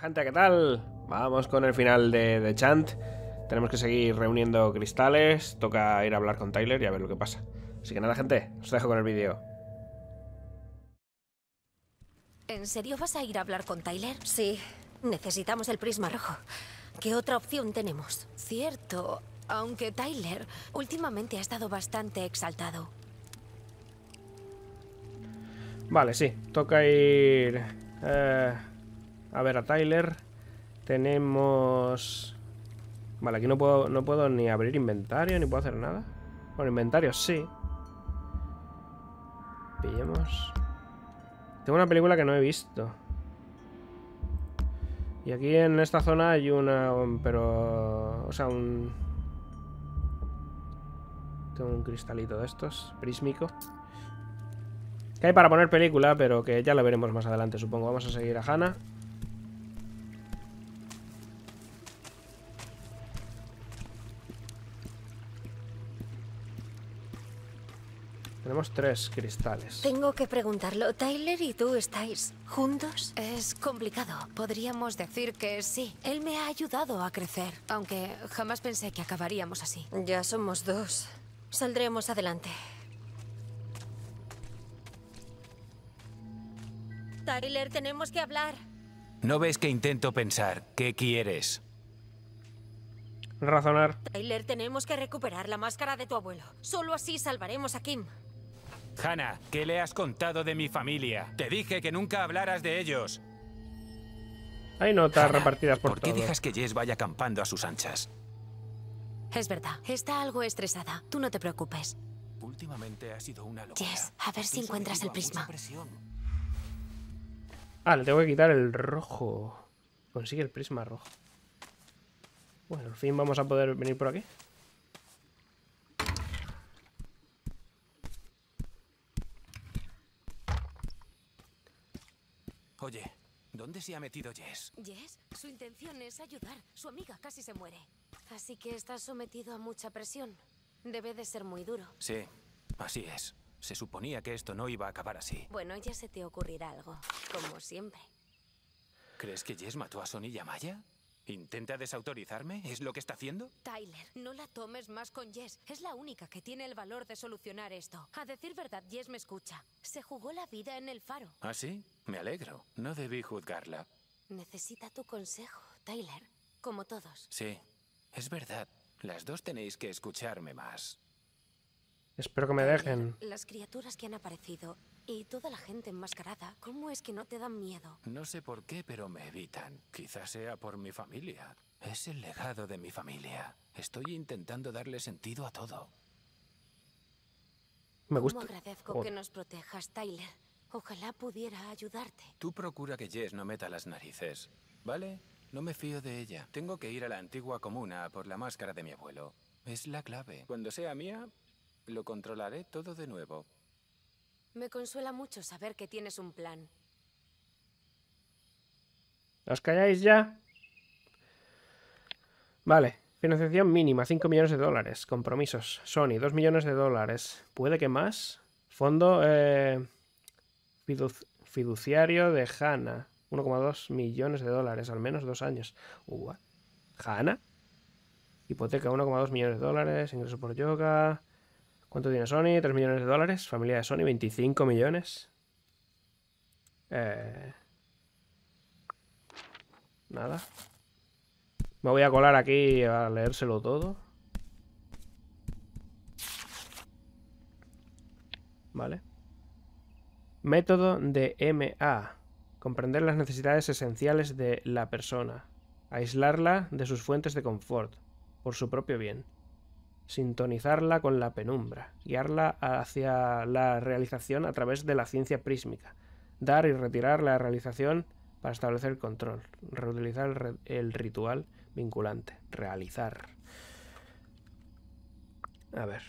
gente, ¿qué tal? Vamos con el final de, de Chant. Tenemos que seguir reuniendo cristales. Toca ir a hablar con Tyler y a ver lo que pasa. Así que nada, gente, os dejo con el vídeo. ¿En serio vas a ir a hablar con Tyler? Sí, necesitamos el prisma rojo. ¿Qué otra opción tenemos? Cierto, aunque Tyler últimamente ha estado bastante exaltado. Vale, sí, toca ir eh, a ver a Tyler. Tenemos... Vale, aquí no puedo, no puedo ni abrir inventario, ni puedo hacer nada. Bueno, inventario sí. Pillemos. Tengo una película que no he visto. Y aquí en esta zona hay una... Pero... O sea, un... Tengo un cristalito de estos, prísmico. Que hay para poner película, pero que ya la veremos más adelante, supongo. Vamos a seguir a Hannah. Tenemos tres cristales. Tengo que preguntarlo. ¿Tyler y tú estáis juntos? Es complicado. Podríamos decir que sí. Él me ha ayudado a crecer, aunque jamás pensé que acabaríamos así. Ya somos dos. Saldremos adelante. Tyler, tenemos que hablar. ¿No ves que intento pensar? ¿Qué quieres? Razonar. Tyler, tenemos que recuperar la máscara de tu abuelo. Solo así salvaremos a Kim. Hannah, ¿qué le has contado de mi familia? Te dije que nunca hablaras de ellos. Hay notas Hannah, repartidas por, ¿Por qué todo. dejas que Jess vaya acampando a sus anchas? Es verdad, está algo estresada. Tú no te preocupes. Últimamente ha sido una locura. Jess, a ver si encuentras el prisma. Ah, le tengo que quitar el rojo. Consigue el prisma rojo. Bueno, al fin vamos a poder venir por aquí. Oye, ¿dónde se ha metido Jess? Jess, su intención es ayudar. Su amiga casi se muere. Así que estás sometido a mucha presión. Debe de ser muy duro. Sí, así es. Se suponía que esto no iba a acabar así. Bueno, ya se te ocurrirá algo, como siempre. ¿Crees que Jess mató a Sonny y a Maya? ¿Intenta desautorizarme? ¿Es lo que está haciendo? Tyler, no la tomes más con Jess. Es la única que tiene el valor de solucionar esto. A decir verdad, Jess me escucha. Se jugó la vida en el faro. ¿Ah, sí? Me alegro. No debí juzgarla. Necesita tu consejo, Tyler. Como todos. Sí, es verdad. Las dos tenéis que escucharme más. Espero que me dejen. Las criaturas que han aparecido y toda la gente enmascarada, ¿cómo es que no te dan miedo? No sé por qué, pero me evitan. Quizás sea por mi familia. Es el legado de mi familia. Estoy intentando darle sentido a todo. Me gusta. Cómo agradezco Joder. que nos protejas, Tyler. Ojalá pudiera ayudarte. Tú procura que Jess no meta las narices, ¿vale? No me fío de ella. Tengo que ir a la antigua comuna por la máscara de mi abuelo. Es la clave. Cuando sea mía, lo controlaré todo de nuevo. Me consuela mucho saber que tienes un plan. ¿Os calláis ya? Vale. Financiación mínima, 5 millones de dólares. Compromisos. Sony, 2 millones de dólares. ¿Puede que más? Fondo eh, fidu- fiduciario de Hanna. 1,2 millones de dólares, al menos dos años. Uh, ¿Hanna? Hipoteca, 1,2 millones de dólares. Ingreso por yoga. ¿Cuánto tiene Sony? 3 millones de dólares. Familia de Sony, 25 millones. Eh... Nada. Me voy a colar aquí a leérselo todo. Vale. Método de MA. Comprender las necesidades esenciales de la persona. Aislarla de sus fuentes de confort, por su propio bien. Sintonizarla con la penumbra. Guiarla hacia la realización a través de la ciencia prísmica. Dar y retirar la realización para establecer control. Reutilizar el, re- el ritual vinculante. Realizar. A ver.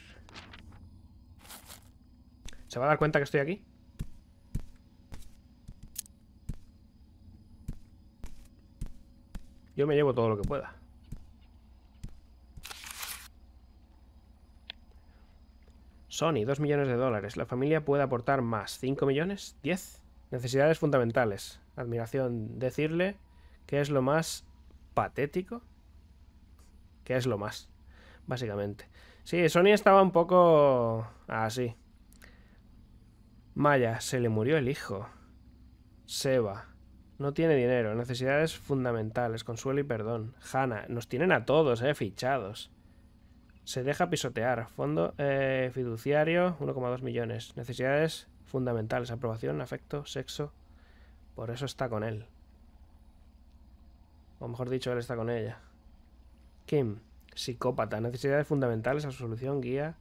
¿Se va a dar cuenta que estoy aquí? Yo me llevo todo lo que pueda. Sony, 2 millones de dólares. La familia puede aportar más. ¿5 millones? ¿10? Necesidades fundamentales. Admiración. Decirle ¿Qué es lo más patético? ¿Qué es lo más? Básicamente. Sí, Sony estaba un poco así. Maya, se le murió el hijo. Seba, no tiene dinero, necesidades fundamentales, consuelo y perdón. Hanna, nos tienen a todos, eh, fichados. Se deja pisotear. Fondo eh, fiduciario, 1,2 millones. Necesidades fundamentales, aprobación, afecto, sexo. Por eso está con él. O mejor dicho, él está con ella. Kim, psicópata, necesidades fundamentales, absolución, guía,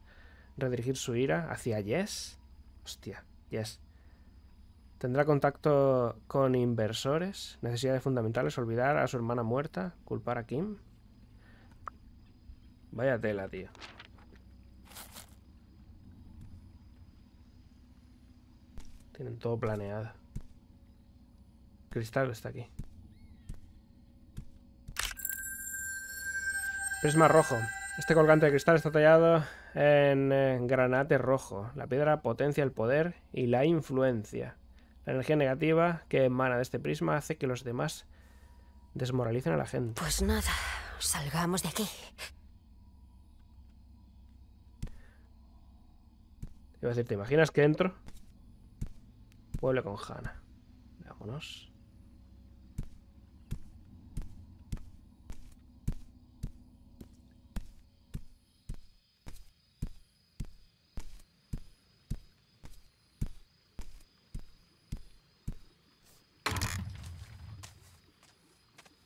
redirigir su ira hacia Yes. Hostia, Yes. Tendrá contacto con inversores, necesidades fundamentales, olvidar a su hermana muerta, culpar a Kim. Vaya tela, tío. Tienen todo planeado. Cristal está aquí. Prisma rojo. Este colgante de cristal está tallado en eh, granate rojo. La piedra potencia el poder y la influencia. La energía negativa que emana de este prisma hace que los demás desmoralicen a la gente. Pues nada, salgamos de aquí. Iba a decir, ¿te imaginas que entro? Pueblo con Hanna. Vámonos.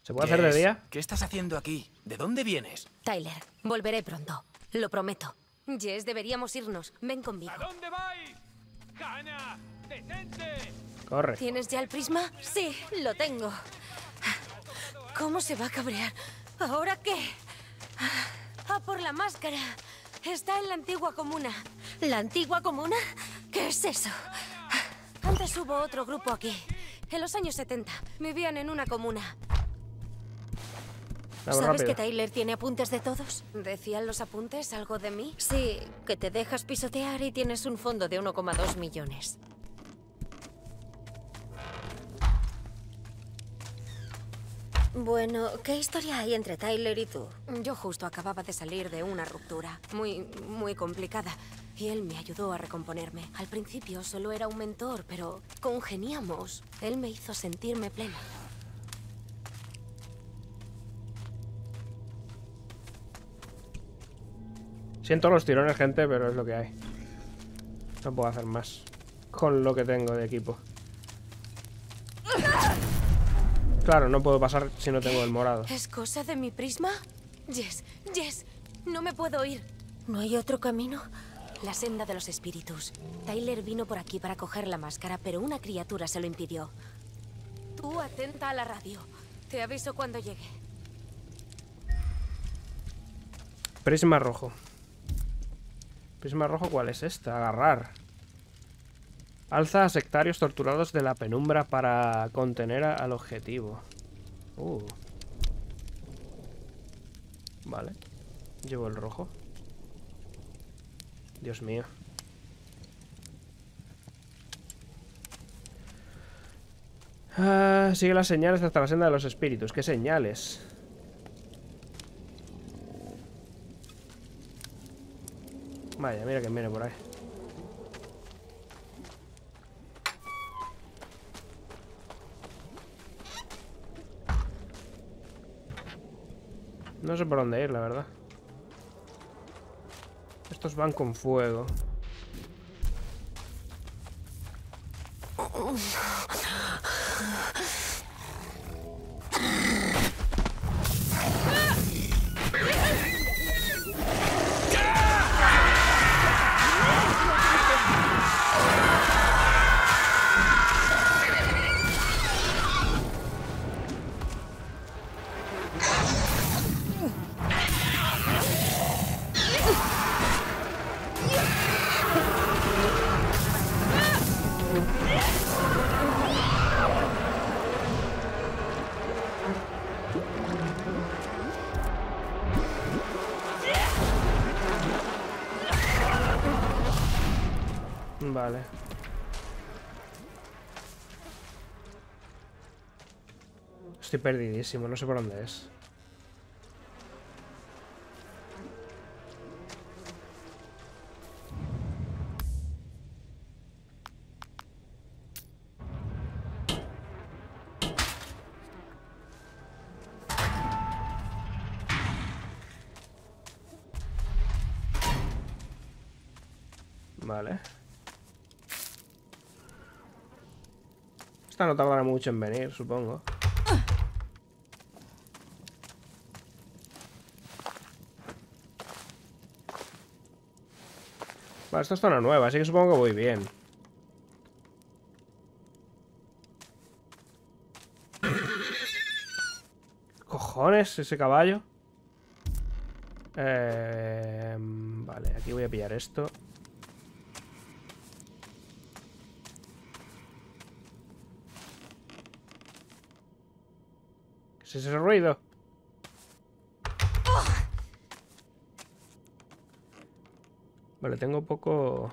¿Se puede hacer de día? ¿Qué estás haciendo aquí? ¿De dónde vienes? Tyler, volveré pronto. Lo prometo. Jess, deberíamos irnos. Ven conmigo. dónde vais? ¡Cana! ¡Detente! Corre. ¿Tienes ya el prisma? Sí, lo tengo. ¿Cómo se va a cabrear? ¿Ahora qué? ¡A por la máscara! Está en la antigua comuna. ¿La antigua comuna? ¿Qué es eso? Antes hubo otro grupo aquí. En los años 70. Vivían en una comuna. ¿Sabes rápido. que Tyler tiene apuntes de todos? ¿Decían los apuntes algo de mí? Sí, que te dejas pisotear y tienes un fondo de 1,2 millones. Bueno, ¿qué historia hay entre Tyler y tú? Yo justo acababa de salir de una ruptura, muy, muy complicada, y él me ayudó a recomponerme. Al principio solo era un mentor, pero congeniamos. Él me hizo sentirme plena. Siento los tirones, gente, pero es lo que hay. No puedo hacer más. Con lo que tengo de equipo. Claro, no puedo pasar si no tengo el morado. ¿Es cosa de mi prisma? Jess, Jess, no me puedo ir. ¿No hay otro camino? La senda de los espíritus. Tyler vino por aquí para coger la máscara, pero una criatura se lo impidió. Tú atenta a la radio. Te aviso cuando llegue. Prisma rojo. Prisma rojo, ¿cuál es esta? Agarrar. Alza a sectarios torturados de la penumbra para contener al objetivo. Uh. Vale. Llevo el rojo. Dios mío. Ah, sigue las señales hasta la senda de los espíritus. ¿Qué señales? Vaya, mira que viene por ahí. No sé por dónde ir, la verdad. Estos van con fuego. Estoy perdidísimo, no sé por dónde es. Vale. Esta no tardará mucho en venir, supongo. Esta es zona nueva, así que supongo que voy bien. cojones ese caballo? Eh, vale, aquí voy a pillar esto. ¿Qué es ese ruido? Vale, tengo poco...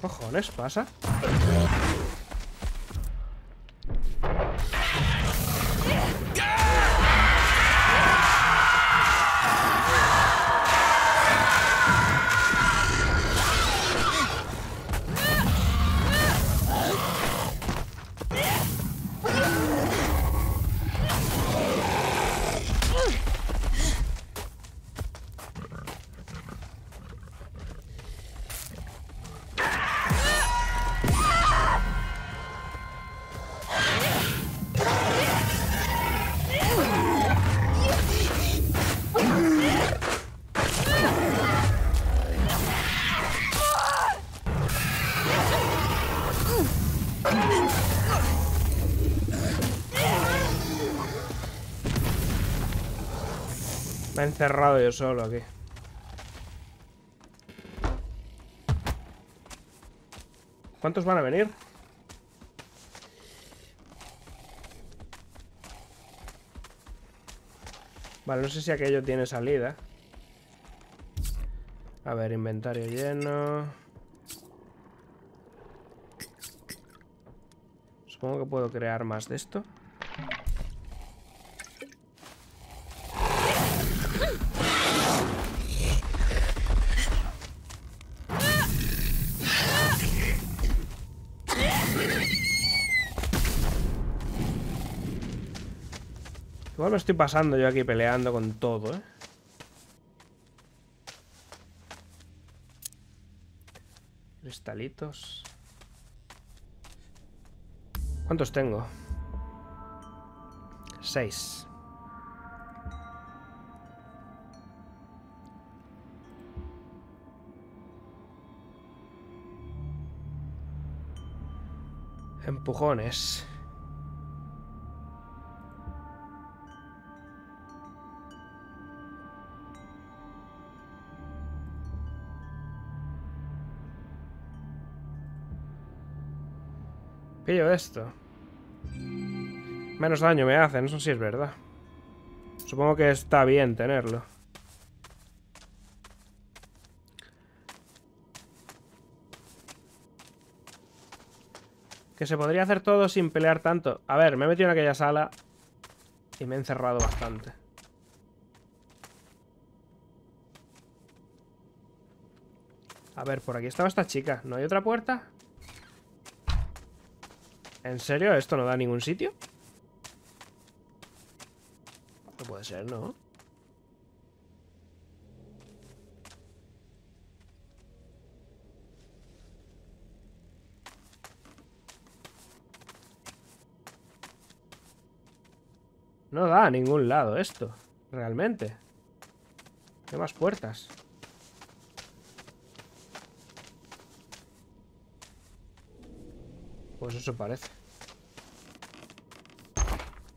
cojones pasa? Encerrado yo solo aquí. ¿Cuántos van a venir? Vale, no sé si aquello tiene salida. A ver, inventario lleno. Supongo que puedo crear más de esto. Estoy pasando yo aquí peleando con todo, ¿eh? Cristalitos. ¿Cuántos tengo? Seis. Empujones. Pillo esto. Menos daño me hace, no sé si es verdad. Supongo que está bien tenerlo. Que se podría hacer todo sin pelear tanto. A ver, me he metido en aquella sala y me he encerrado bastante. A ver, por aquí estaba esta chica. ¿No hay otra puerta? ¿En serio? ¿Esto no da a ningún sitio? No puede ser, ¿no? No da a ningún lado esto, realmente. ¿Qué más puertas? Pues eso parece.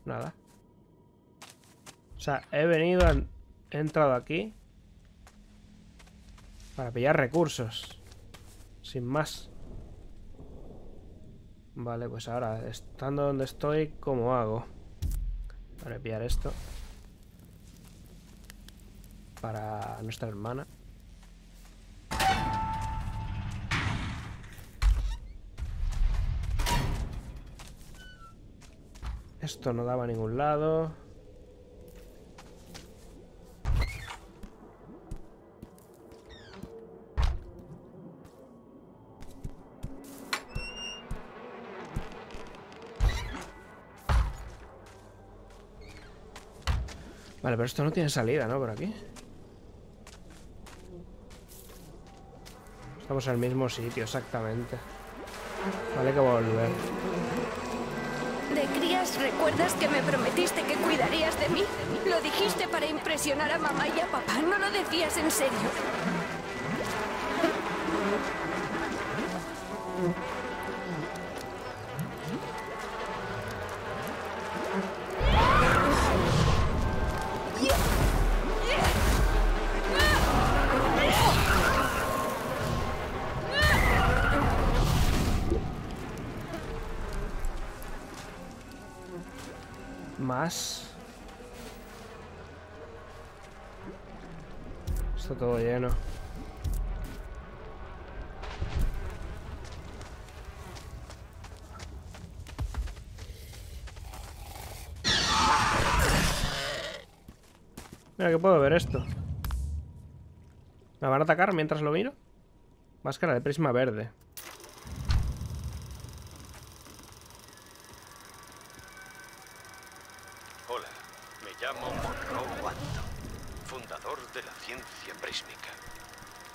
Nada. O sea, he venido, he entrado aquí para pillar recursos. Sin más. Vale, pues ahora, estando donde estoy, ¿cómo hago? Para pillar esto. Para nuestra hermana. Esto no daba a ningún lado. Vale, pero esto no tiene salida, ¿no? Por aquí. Estamos en el mismo sitio, exactamente. Vale, que volver. ¿Recuerdas que me prometiste que cuidarías de mí? Lo dijiste para impresionar a mamá y a papá, no lo decías en serio. Puedo ver esto. ¿Me van a atacar mientras lo miro? Máscara de prisma verde. Hola, me llamo Monroe Wanton, fundador de la ciencia prísmica.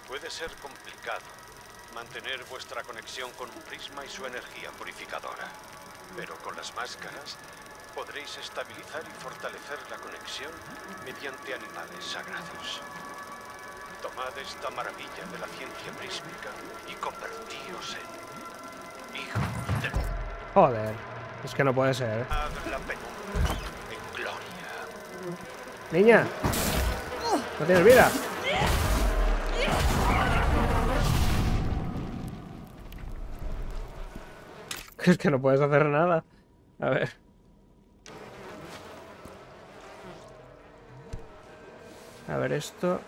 Puede ser complicado mantener vuestra conexión con un prisma y su energía purificadora, pero con las máscaras podréis estabilizar y fortalecer la conexión mediante animales sagrados. Tomad esta maravilla de la ciencia prísmica y convertíos en hijos de Joder. Es que no puede ser. la penumbra en gloria. Niña. No tienes vida. Es que no puedes hacer nada. A ver. A ver esto.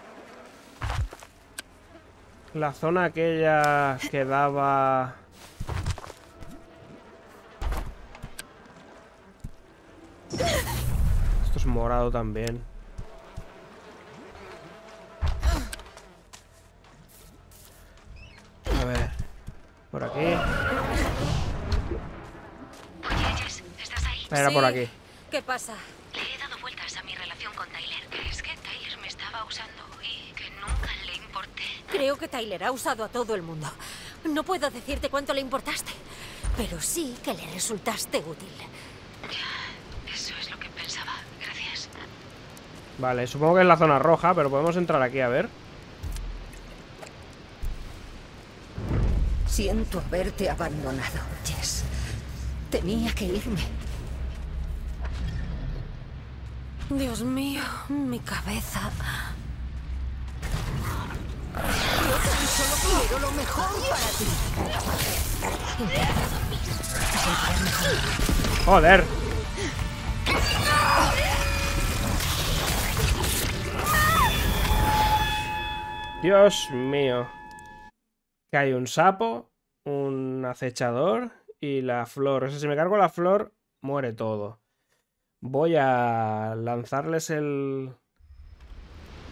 La zona aquella que daba... Esto es morado también. A ver. Por aquí. Era por aquí. ¿Qué pasa? Creo que Tyler ha usado a todo el mundo. No puedo decirte cuánto le importaste, pero sí que le resultaste útil. Eso es lo que pensaba. Gracias. Vale, supongo que es la zona roja, pero podemos entrar aquí a ver. Siento haberte abandonado, Jess. Tenía que irme. Dios mío, mi cabeza. Solo quiero lo mejor para ti. ¡Joder! Dios mío. Que hay un sapo, un acechador y la flor. O sea, si me cargo la flor, muere todo. Voy a lanzarles el,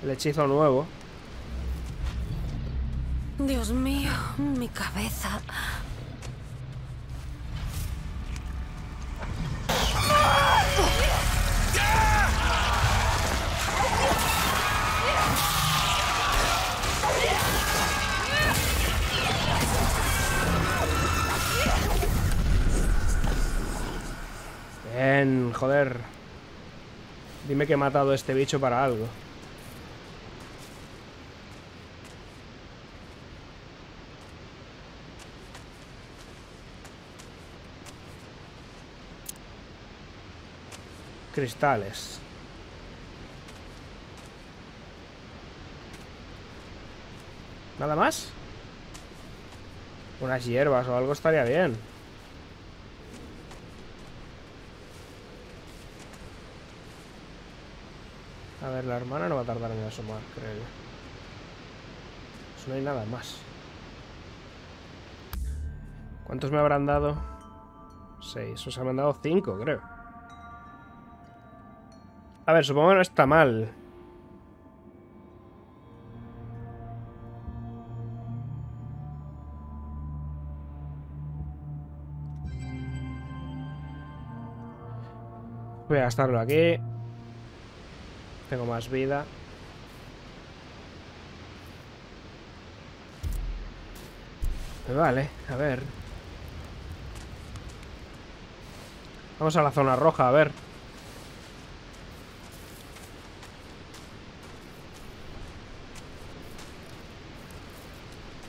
el hechizo nuevo. Dios mío, mi cabeza. Bien, joder. Dime que he matado a este bicho para algo. cristales. ¿Nada más? Unas hierbas o algo estaría bien. A ver, la hermana no va a tardar en asomar, creo yo. Pues no hay nada más. ¿Cuántos me habrán dado? Seis. O sea, han dado cinco, creo. A ver, supongo que no está mal. Voy a gastarlo aquí. Tengo más vida. Vale, a ver. Vamos a la zona roja, a ver.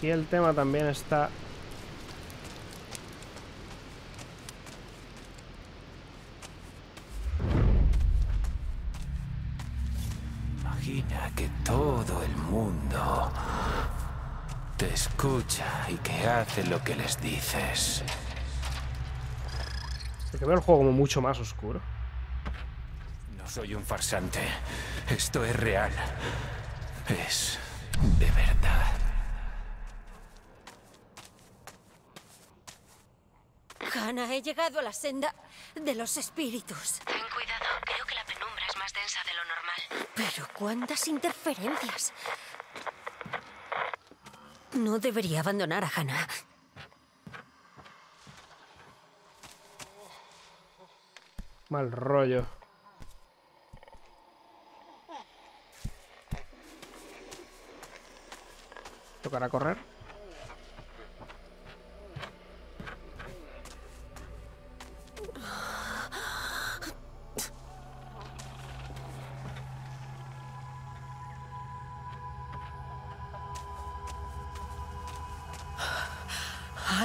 Aquí el tema también está... Imagina que todo el mundo te escucha y que hace lo que les dices. Es que veo el juego como mucho más oscuro. No soy un farsante. Esto es real. Es de verdad. Hannah, he llegado a la senda de los espíritus. Ten cuidado, creo que la penumbra es más densa de lo normal. Pero cuántas interferencias. No debería abandonar a Hannah. Mal rollo. ¿Tocará correr?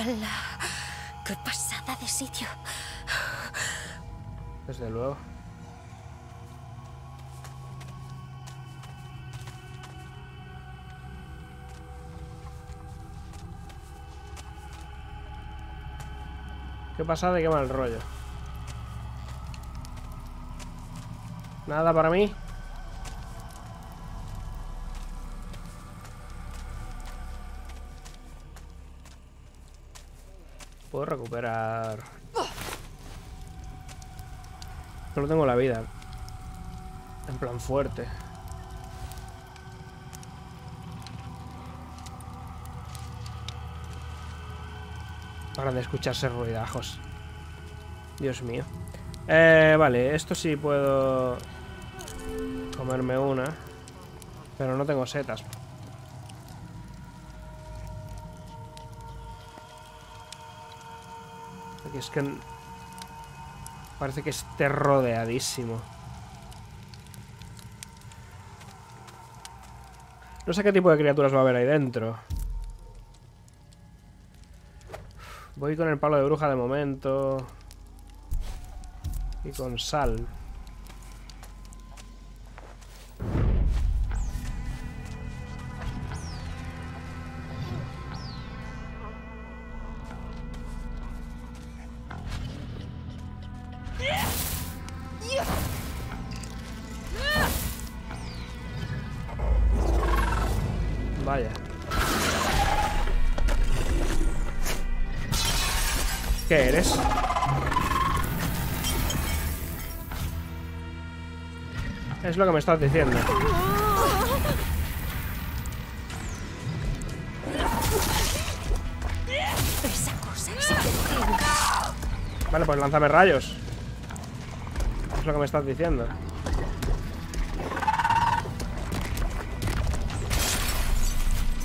¡Hala! ¡Qué pasada de sitio! Desde luego. Qué pasada y qué mal rollo. Nada para mí. Recuperar... Solo tengo la vida. En plan fuerte. Para de escucharse ruidajos. Dios mío. Eh, vale, esto sí puedo comerme una. Pero no tengo setas. Es que... Parece que esté rodeadísimo. No sé qué tipo de criaturas va a haber ahí dentro. Voy con el palo de bruja de momento. Y con sal. Lo que me estás diciendo. Vale, pues lánzame rayos. Es lo que me estás diciendo.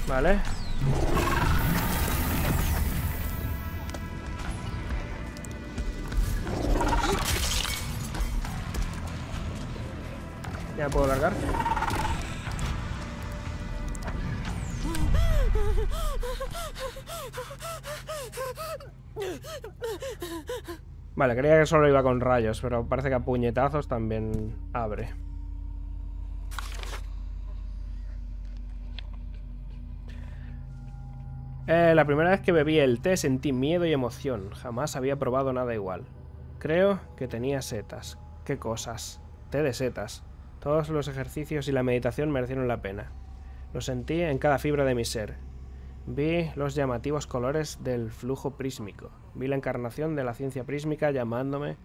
Vale. Ya puedo largar. Vale, creía que solo iba con rayos, pero parece que a puñetazos también abre. Eh, la primera vez que bebí el té sentí miedo y emoción. Jamás había probado nada igual. Creo que tenía setas. ¿Qué cosas? Té de setas. Todos los ejercicios y la meditación merecieron la pena. Lo sentí en cada fibra de mi ser. Vi los llamativos colores del flujo prísmico. Vi la encarnación de la ciencia prísmica llamándome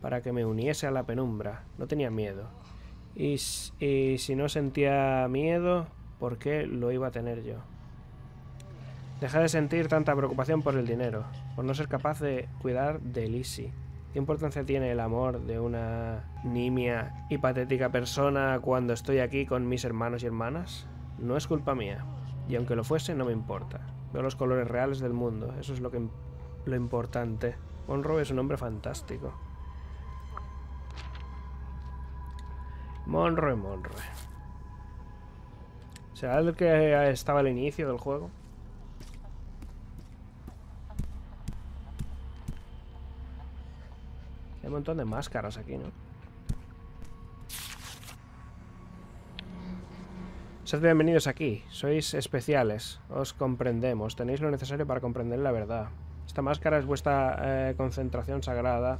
para que me uniese a la penumbra. No tenía miedo. Y, si no sentía miedo, ¿por qué lo iba a tener yo? Dejé de sentir tanta preocupación por el dinero, por no ser capaz de cuidar de Lizzie. ¿Qué importancia tiene el amor de una nimia y patética persona cuando estoy aquí con mis hermanos y hermanas? No es culpa mía. Y aunque lo fuese, no me importa. Veo los colores reales del mundo. Eso es lo, que, lo importante. Monroe es un hombre fantástico. Monroe, Monroe. ¿Será el que estaba al inicio del juego? Un montón de máscaras aquí, ¿no? Sed bienvenidos aquí. Sois especiales. Os comprendemos. Tenéis lo necesario para comprender la verdad. Esta máscara es vuestra eh, concentración sagrada.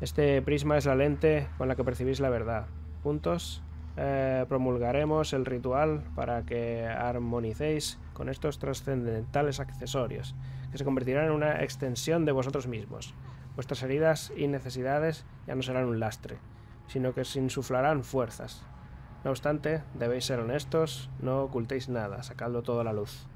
Este prisma es la lente con la que percibís la verdad. Juntos eh, promulgaremos el ritual para que armonicéis con estos trascendentales accesorios, que se convertirán en una extensión de vosotros mismos. Vuestras heridas y necesidades ya no serán un lastre, sino que se insuflarán fuerzas. No obstante, debéis ser honestos, no ocultéis nada, sacadlo todo la luz.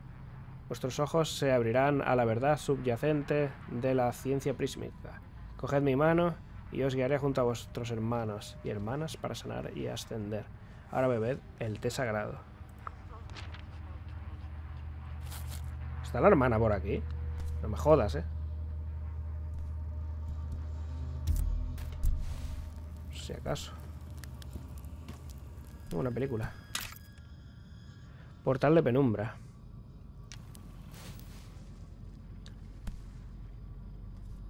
Vuestros ojos se abrirán a la verdad subyacente de la ciencia prísmica. Coged mi mano y os guiaré junto a vuestros hermanos y hermanas para sanar y ascender. Ahora bebed el té sagrado. ¿Está la hermana por aquí? No me jodas, ¿eh? Si acaso. Una película. Portal de penumbra.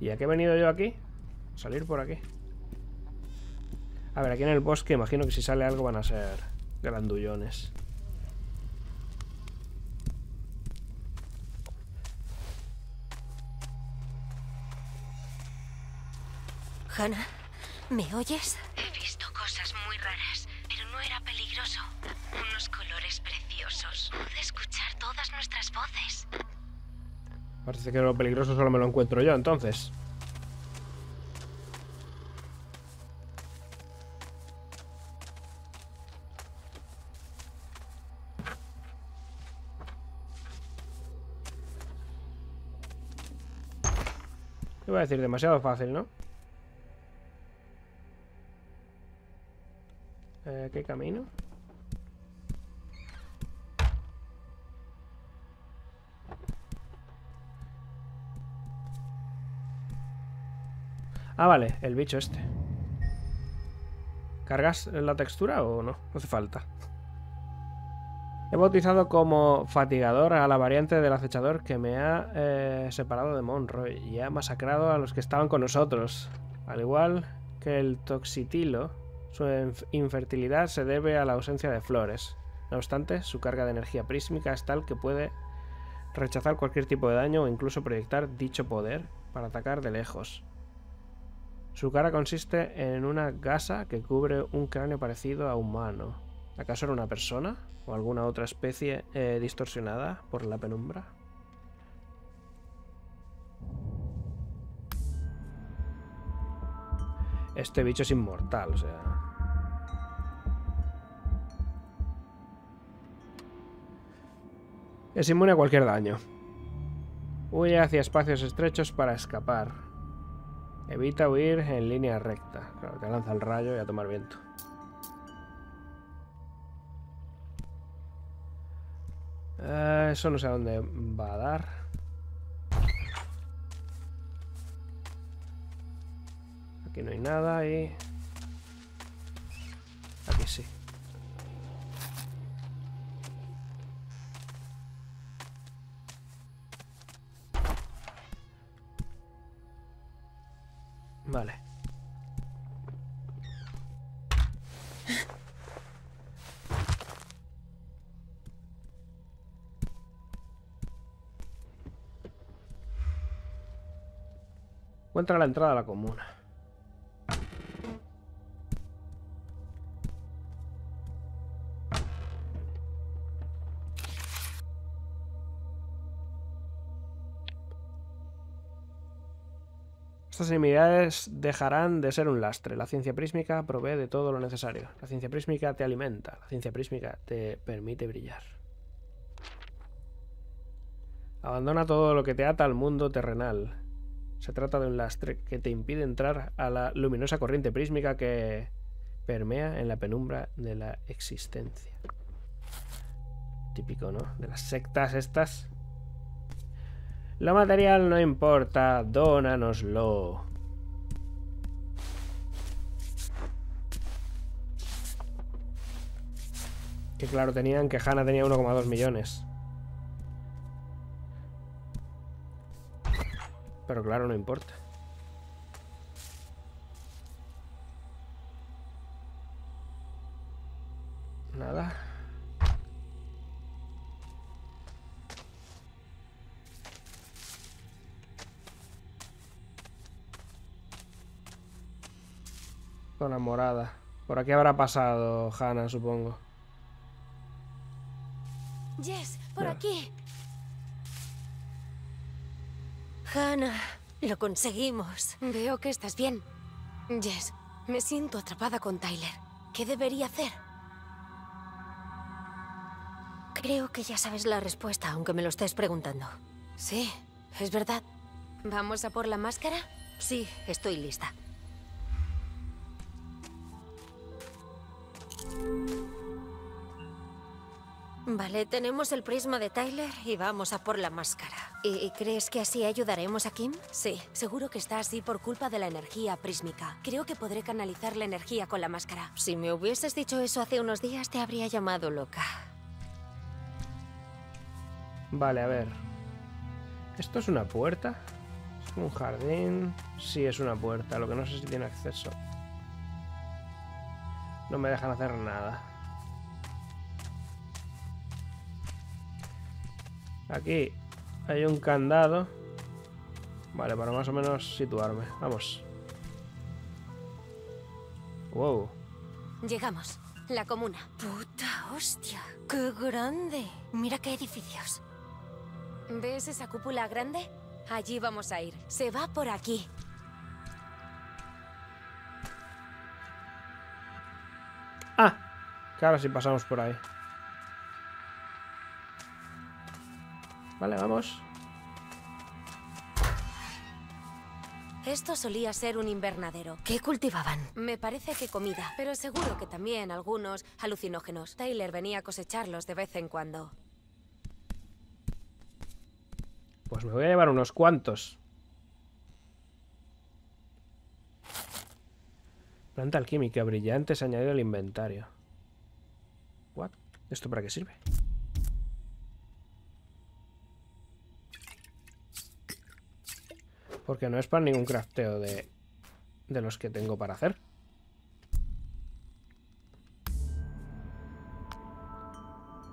¿Y a qué he venido yo aquí? Salir por aquí. A ver, aquí en el bosque imagino que si sale algo van a ser grandullones. Hannah, ¿me oyes? Peligroso. Unos colores preciosos. Pude escuchar todas nuestras voces. Parece que lo peligroso solo me lo encuentro yo, entonces. Iba a decir demasiado fácil, ¿no? Eh, ¿Qué camino? Ah, vale, el bicho este. ¿Cargas la textura o no? No hace falta. He bautizado como fatigador a la variante del acechador que me ha eh, separado de Monroy y ha masacrado a los que estaban con nosotros. Al igual que el toxitilo, su inf- infertilidad se debe a la ausencia de flores. No obstante, su carga de energía prísmica es tal que puede rechazar cualquier tipo de daño o incluso proyectar dicho poder para atacar de lejos. Su cara consiste en una gasa que cubre un cráneo parecido a humano. ¿Acaso era una persona? ¿O alguna otra especie eh, distorsionada por la penumbra? Este bicho es inmortal, o sea... Es inmune a cualquier daño. Huye hacia espacios estrechos para escapar. Evita huir en línea recta. Claro, te lanza el rayo y a tomar viento. Eh, eso no sé a dónde va a dar. Aquí no hay nada y... Aquí sí. Encuentra la entrada a la comuna. Estas enemidades dejarán de ser un lastre. La ciencia prísmica provee de todo lo necesario. La ciencia prísmica te alimenta. La ciencia prísmica te permite brillar. Abandona todo lo que te ata al mundo terrenal. Se trata de un lastre que te impide entrar a la luminosa corriente prísmica que permea en la penumbra de la existencia. Típico, ¿no? De las sectas estas. Lo material no importa, dónanoslo. Que claro tenían que Hanna tenía 1,2 millones. Pero claro, no importa. Nada. Zona morada. Por aquí habrá pasado Hannah, supongo. Jess, por aquí. Hannah, lo conseguimos. Veo que estás bien. Jess, me siento atrapada con Tyler. ¿Qué debería hacer? Creo que ya sabes la respuesta, aunque me lo estés preguntando. Sí, es verdad. ¿Vamos a por la máscara? Sí, estoy lista. Vale, tenemos el prisma de Tyler y vamos a por la máscara. ¿Y crees que así ayudaremos a Kim? Sí, seguro que está así por culpa de la energía prísmica. Creo que podré canalizar la energía con la máscara. Si me hubieses dicho eso hace unos días, te habría llamado loca. Vale, a ver. ¿Esto es una puerta? ¿Es como un jardín? Sí, es una puerta. Lo que no sé si tiene acceso. No me dejan hacer nada. Aquí hay un candado. Vale, para más o menos situarme. Vamos. Wow. Llegamos. La comuna. ¡Puta hostia! ¡Qué grande! Mira qué edificios. ¿Ves esa cúpula grande? Allí vamos a ir. Se va por aquí. Ah, claro, si pasamos por ahí. Vale, vamos. Esto solía ser un invernadero. ¿Qué cultivaban? Me parece que comida, pero seguro que también algunos alucinógenos. Taylor venía a cosecharlos de vez en cuando. Pues me voy a llevar unos cuantos. Planta alquímica brillante se añadió al inventario. What? ¿Esto para qué sirve? Porque no es para ningún crafteo de, de los que tengo para hacer.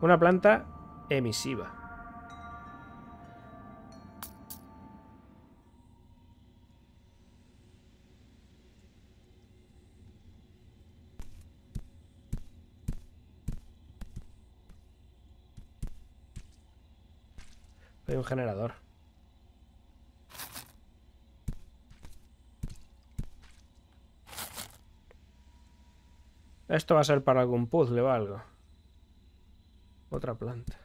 Una planta emisiva. Hay un generador. Esto va a ser para algún puzzle o algo. Otra planta.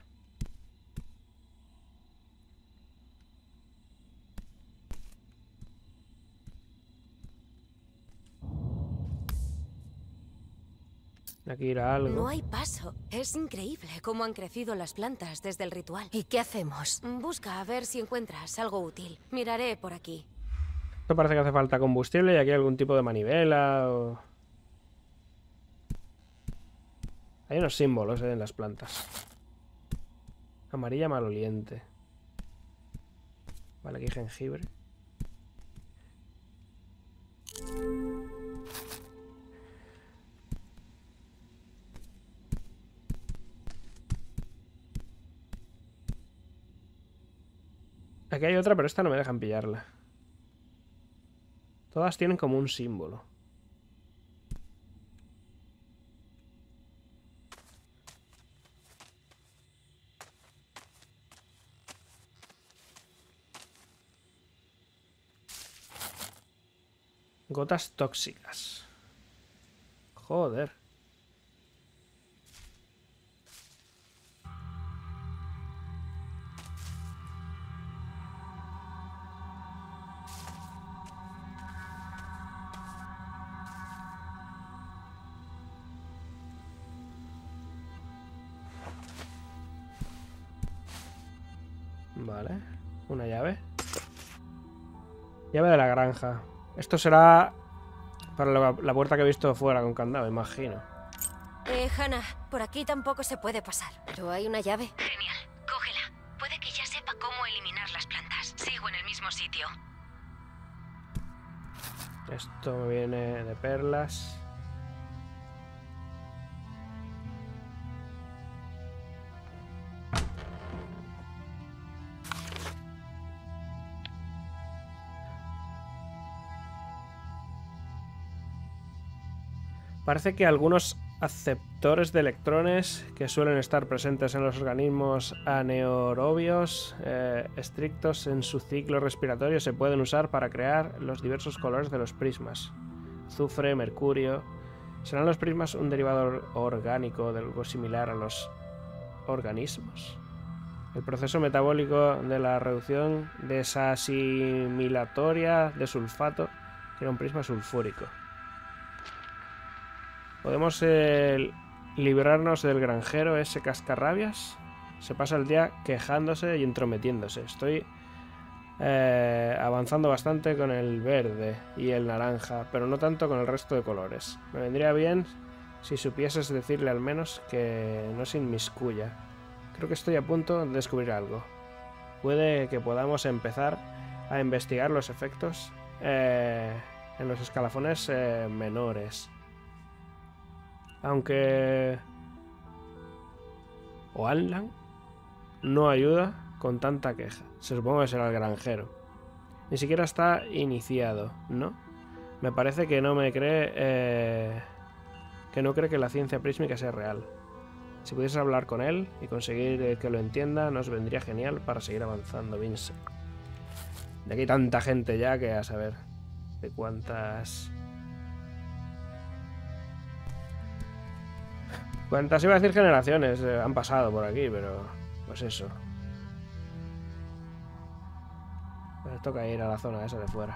Aquí irá algo. No hay paso. Es increíble cómo han crecido las plantas desde el ritual. ¿Y qué hacemos? Busca a ver si encuentras algo útil. Miraré por aquí. Esto parece que hace falta combustible y aquí hay algún tipo de manivela o... Hay unos símbolos eh, en las plantas. Amarilla maloliente. Vale, aquí jengibre. Aquí hay otra, pero esta no me dejan pillarla. Todas tienen como un símbolo. Gotas tóxicas. Joder. Vale. Una llave. Llave de la granja. Esto será para la, la puerta que he visto fuera con candado, imagino. Eh, Hannah, por aquí tampoco se puede pasar. Pero hay una llave. Genial. Cógela. Puede que ya sepa cómo eliminar las plantas. Sigo en el mismo sitio. Esto me viene de perlas. Parece que algunos aceptores de electrones que suelen estar presentes en los organismos anaerobios eh, estrictos en su ciclo respiratorio se pueden usar para crear los diversos colores de los prismas. Azufre, mercurio. ¿Serán los prismas un derivado orgánico de algo similar a los organismos? El proceso metabólico de la reducción desasimilatoria de sulfato era un prisma sulfúrico. ¿Podemos eh, librarnos del granjero ese cascarrabias? Se pasa el día quejándose y entrometiéndose. Estoy eh, avanzando bastante con el verde y el naranja, pero no tanto con el resto de colores. Me vendría bien si supieses decirle al menos que no se inmiscuya. Creo que estoy a punto de descubrir algo. Puede que podamos empezar a investigar los efectos eh, en los escalafones menores. Aunque Oanlan no ayuda con tanta queja. Se supone que será el granjero. Ni siquiera está iniciado, ¿no? Me parece que no me cree... eh, que no cree que la ciencia prísmica sea real. Si pudieses hablar con él y conseguir eh, que lo entienda, nos vendría genial para seguir avanzando, Vince. De aquí tanta gente ya que a saber de cuántas... Cuántas iba a decir generaciones eh, han pasado por aquí, pero pues eso. Pues toca ir a la zona esa de fuera.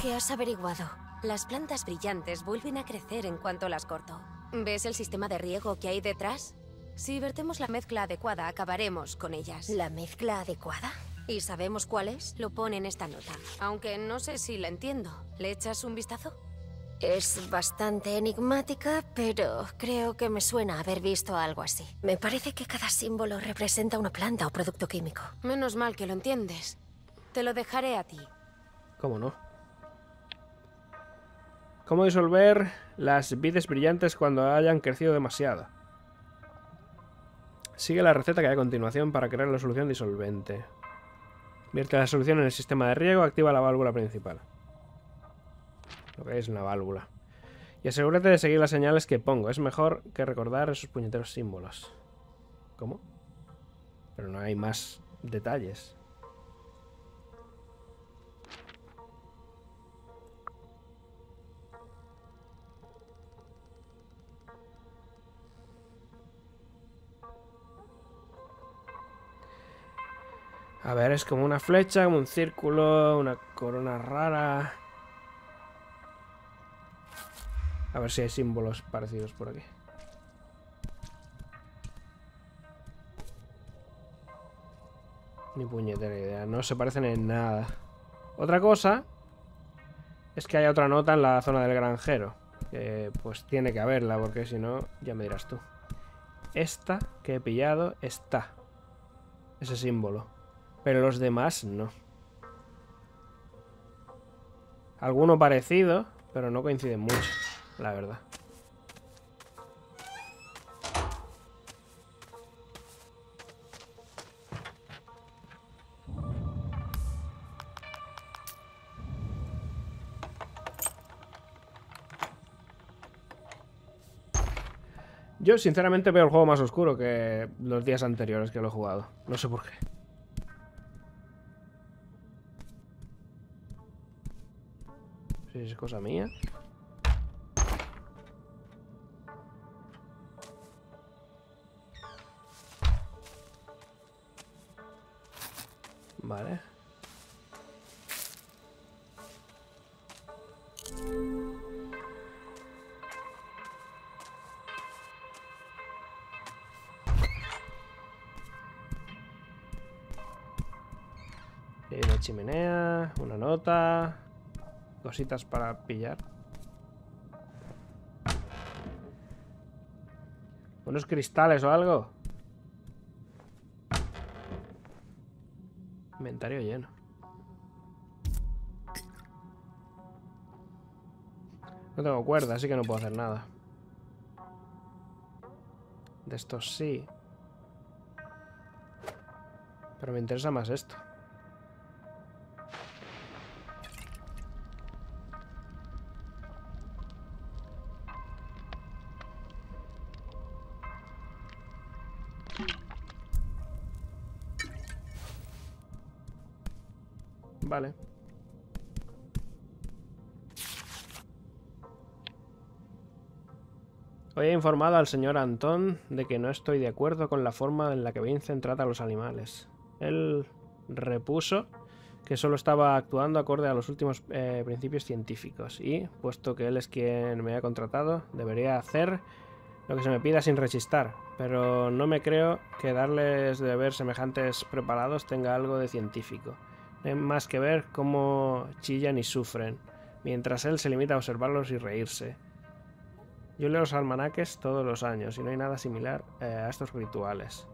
¿Qué has averiguado? Las plantas brillantes vuelven a crecer en cuanto las corto. ¿Ves el sistema de riego que hay detrás? Si vertemos la mezcla adecuada, acabaremos con ellas. ¿La mezcla adecuada? ¿Y sabemos cuál es? Lo pone en esta nota. Aunque no sé si la entiendo. ¿Le echas un vistazo? Es bastante enigmática, pero creo que me suena haber visto algo así. Me parece que cada símbolo representa una planta o producto químico. Menos mal que lo entiendes. Te lo dejaré a ti. ¿Cómo no? ¿Cómo disolver las vides brillantes cuando hayan crecido demasiado? Sigue la receta que hay a continuación para crear la solución disolvente. Vierte la solución en el sistema de riego, activa la válvula principal. Lo que es una válvula. Y asegúrate de seguir las señales que pongo. Es mejor que recordar esos puñeteros símbolos. ¿Cómo? Pero no hay más detalles. A ver, es como una flecha, como un círculo, una corona rara. A ver si hay símbolos parecidos por aquí. Ni puñetera idea, no se parecen en nada. Otra cosa es que hay otra nota en la zona del granjero. Pues tiene que haberla, porque si no, ya me dirás tú. Esta que he pillado está. Ese símbolo. Pero los demás no. Alguno parecido, pero no coinciden mucho, la verdad. Yo sinceramente veo el juego más oscuro que los días anteriores que lo he jugado. No sé por qué. Es cosa mía. Vale. Cositas para pillar. Unos cristales o algo. Inventario lleno. No tengo cuerda, así que no puedo hacer nada. De estos sí. Pero me interesa más esto. Hoy he informado al señor Antón de que no estoy de acuerdo con la forma en la que Vincent trata a los animales. Él repuso que solo estaba actuando acorde a los últimos eh, principios científicos y, puesto que él es quien me ha contratado, debería hacer lo que se me pida sin rechistar, pero no me creo que darles de ver semejantes preparados tenga algo de científico. Hay más que ver cómo chillan y sufren, mientras él se limita a observarlos y reírse. Yo leo los almanaques todos los años y no hay nada similar eh, a estos rituales.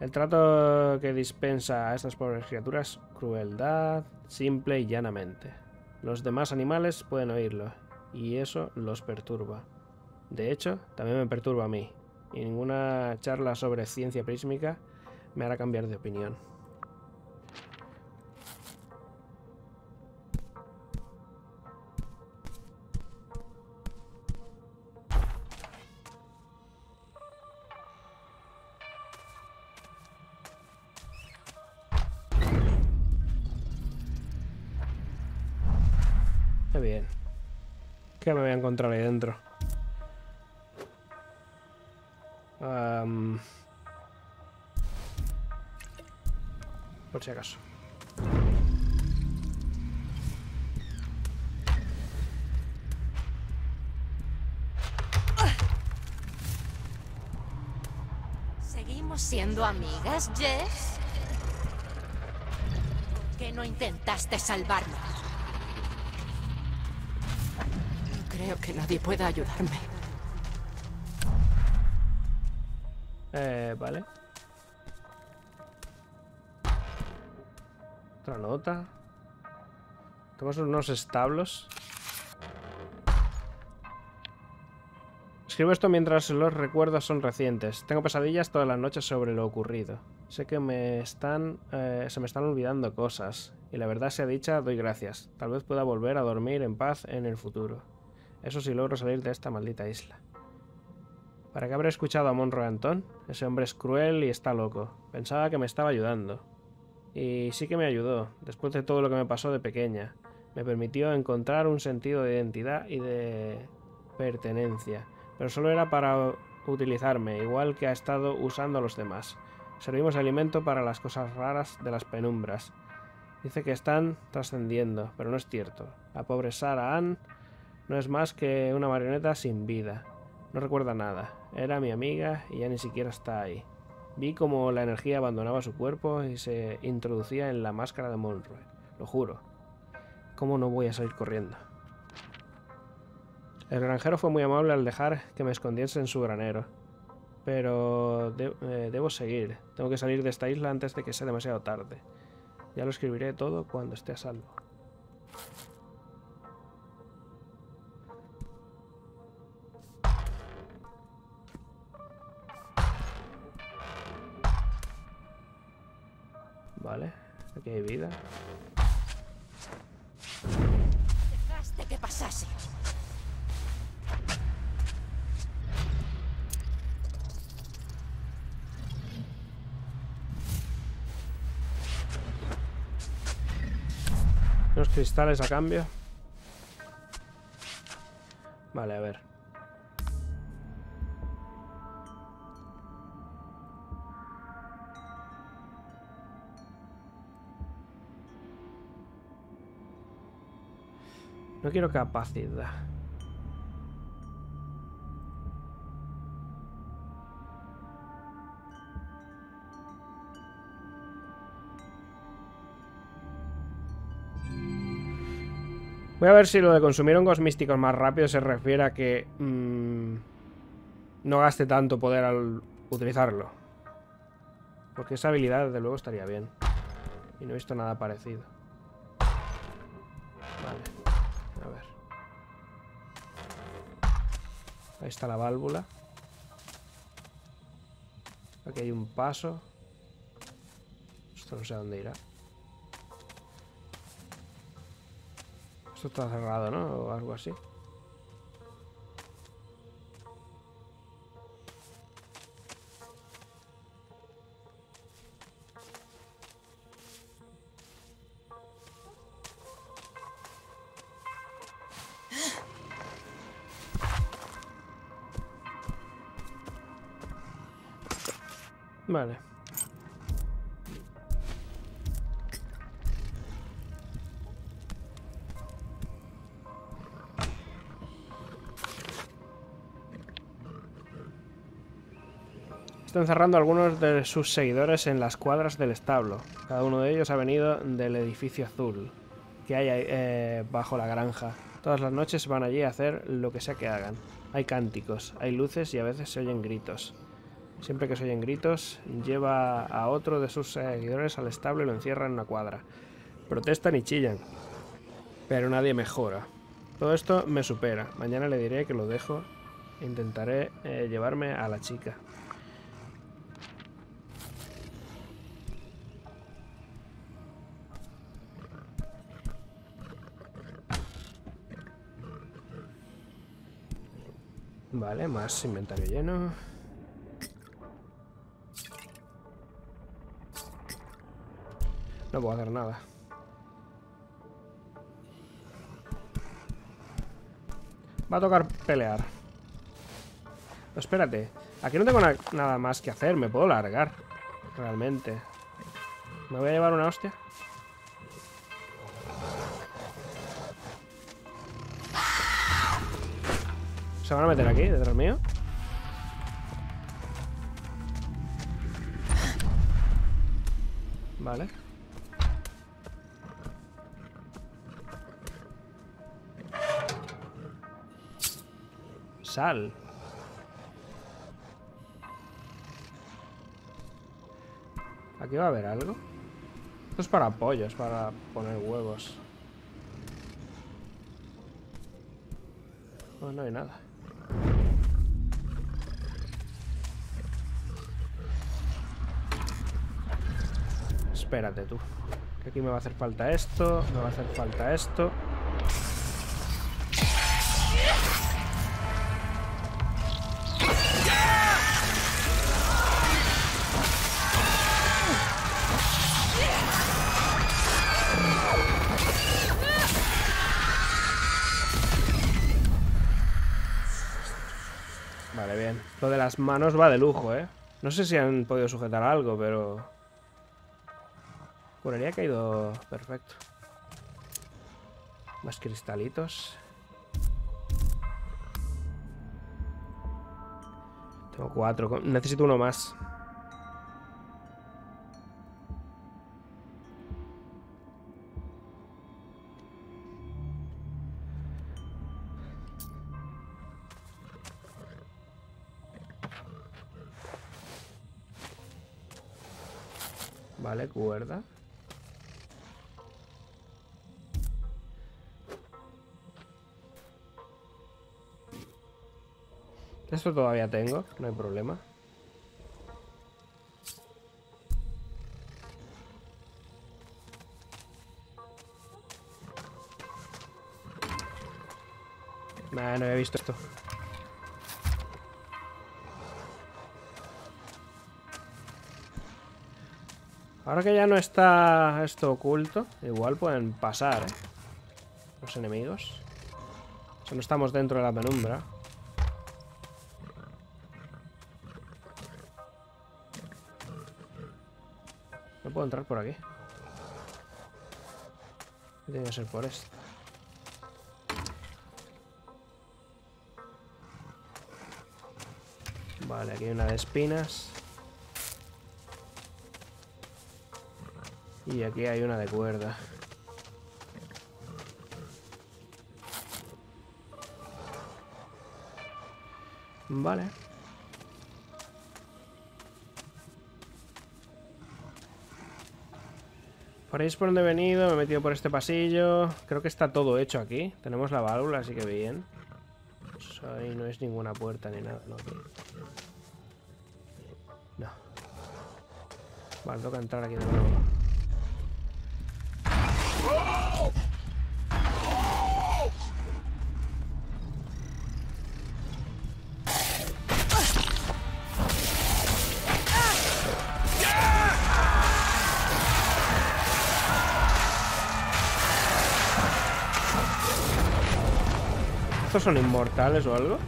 El trato que dispensa a estas pobres criaturas, crueldad, simple y llanamente. Los demás animales pueden oírlo, y eso los perturba. De hecho, también me perturba a mí, y ninguna charla sobre ciencia prísmica me hará cambiar de opinión. Encontrar ahí dentro? Am, por si acaso. ¿Seguimos siendo amigas, Jess? ¿Por qué no intentaste salvarme? Creo que nadie pueda ayudarme. Eh, vale. Otra nota. Tenemos unos establos. Escribo esto mientras los recuerdos son recientes. Tengo pesadillas todas las noches sobre lo ocurrido. Sé que me están, eh, se me están olvidando cosas. Y la verdad sea dicha, doy gracias. Tal vez pueda volver a dormir en paz en el futuro. Eso si logro salir de esta maldita isla. ¿Para qué habré escuchado a Monroe Antón? Ese hombre es cruel y está loco. Pensaba que me estaba ayudando. Y sí que me ayudó, después de todo lo que me pasó de pequeña. Me permitió encontrar un sentido de identidad y de pertenencia. Pero solo era para utilizarme, igual que ha estado usando a los demás. Servimos alimento para las cosas raras de las penumbras. Dice que están trascendiendo, pero no es cierto. La pobre Sarah Ann no es más que una marioneta sin vida. No recuerda nada. Era mi amiga y ya ni siquiera está ahí. Vi como la energía abandonaba su cuerpo y se introducía en la máscara de Monroe. Lo juro. ¿Cómo no voy a salir corriendo? El granjero fue muy amable al dejar que me escondiese en su granero. Pero eh, debo seguir. Tengo que salir de esta isla antes de que sea demasiado tarde. Ya lo escribiré todo cuando esté a salvo. Aquí hay vida. Dejaste que pasase. Los cristales a cambio. Vale, a ver. No quiero capacidad. Voy a ver si lo de consumir hongos místicos más rápido se refiere a que mm, no gaste tanto poder al utilizarlo. Porque esa habilidad, desde luego, estaría bien. Y no he visto nada parecido. A ver. Ahí está la válvula. Aquí hay un paso. Esto no sé a dónde irá. Esto está cerrado, ¿no? O algo así. Vale. Está encerrando a algunos de sus seguidores en las cuadras del establo. Cada uno de ellos ha venido del edificio azul que hay eh, bajo la granja. Todas las noches van allí a hacer lo que sea que hagan. Hay cánticos, hay luces y a veces se oyen gritos. Siempre que se oyen gritos, lleva a otro de sus seguidores al establo y lo encierra en una cuadra. Protestan y chillan, pero nadie mejora. Todo esto me supera. Mañana le diré que lo dejo intentaré eh, llevarme a la chica. Vale, más inventario lleno. No puedo hacer nada. Va a tocar pelear. No, espérate. Aquí no tengo na- nada más que hacer. Me puedo largar. Realmente. ¿Me voy a llevar una hostia? ¿Se van a meter aquí, detrás mío? Vale. Sal. Aquí va a haber algo. Esto es para pollos, para poner huevos. No, no hay nada. Espérate tú. Que aquí me va a hacer falta esto, me va a hacer falta esto. Las manos va de lujo, ¿eh? No sé si han podido sujetar algo, pero... Juraría que ha perfecto. Más cristalitos. Tengo cuatro. Necesito uno más. Vale, cuerda. Esto todavía tengo, no hay problema. No había visto esto. Ahora que ya no está esto oculto, igual pueden pasar, ¿eh? Los enemigos. O sea, no estamos dentro de la penumbra. No puedo entrar por aquí. Tiene que ser por esto. Vale, aquí hay una de espinas. Y aquí hay una de cuerda. Vale. Por ahí es por donde he venido, me he metido por este pasillo. Creo que está todo hecho aquí. Tenemos la válvula, así que bien. Pues ahí no es ninguna puerta ni nada, ¿no? No. Vale, toca entrar aquí de nuevo. Son inmortales o algo?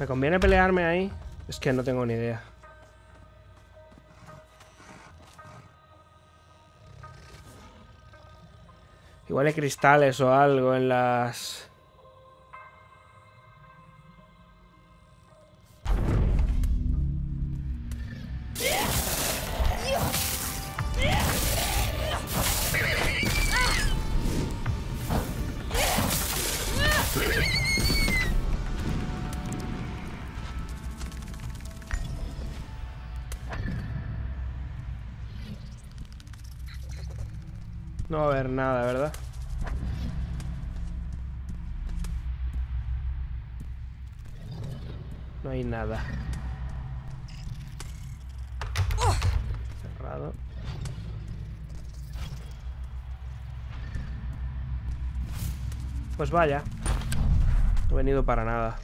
¿Me conviene pelearme ahí? Es que no tengo ni idea. Igual hay cristales o algo en las... Pues vaya. No he venido para nada.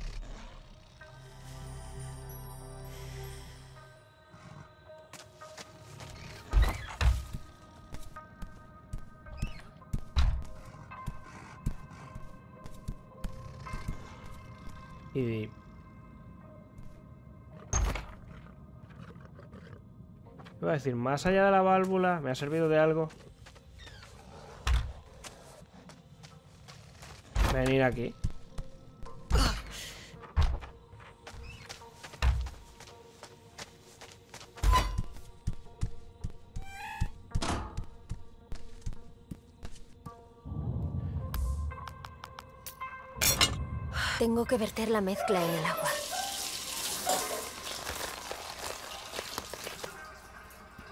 Y... Iba a decir, más allá de la válvula, ¿me ha servido de algo? Venir aquí. Tengo que verter la mezcla en el agua.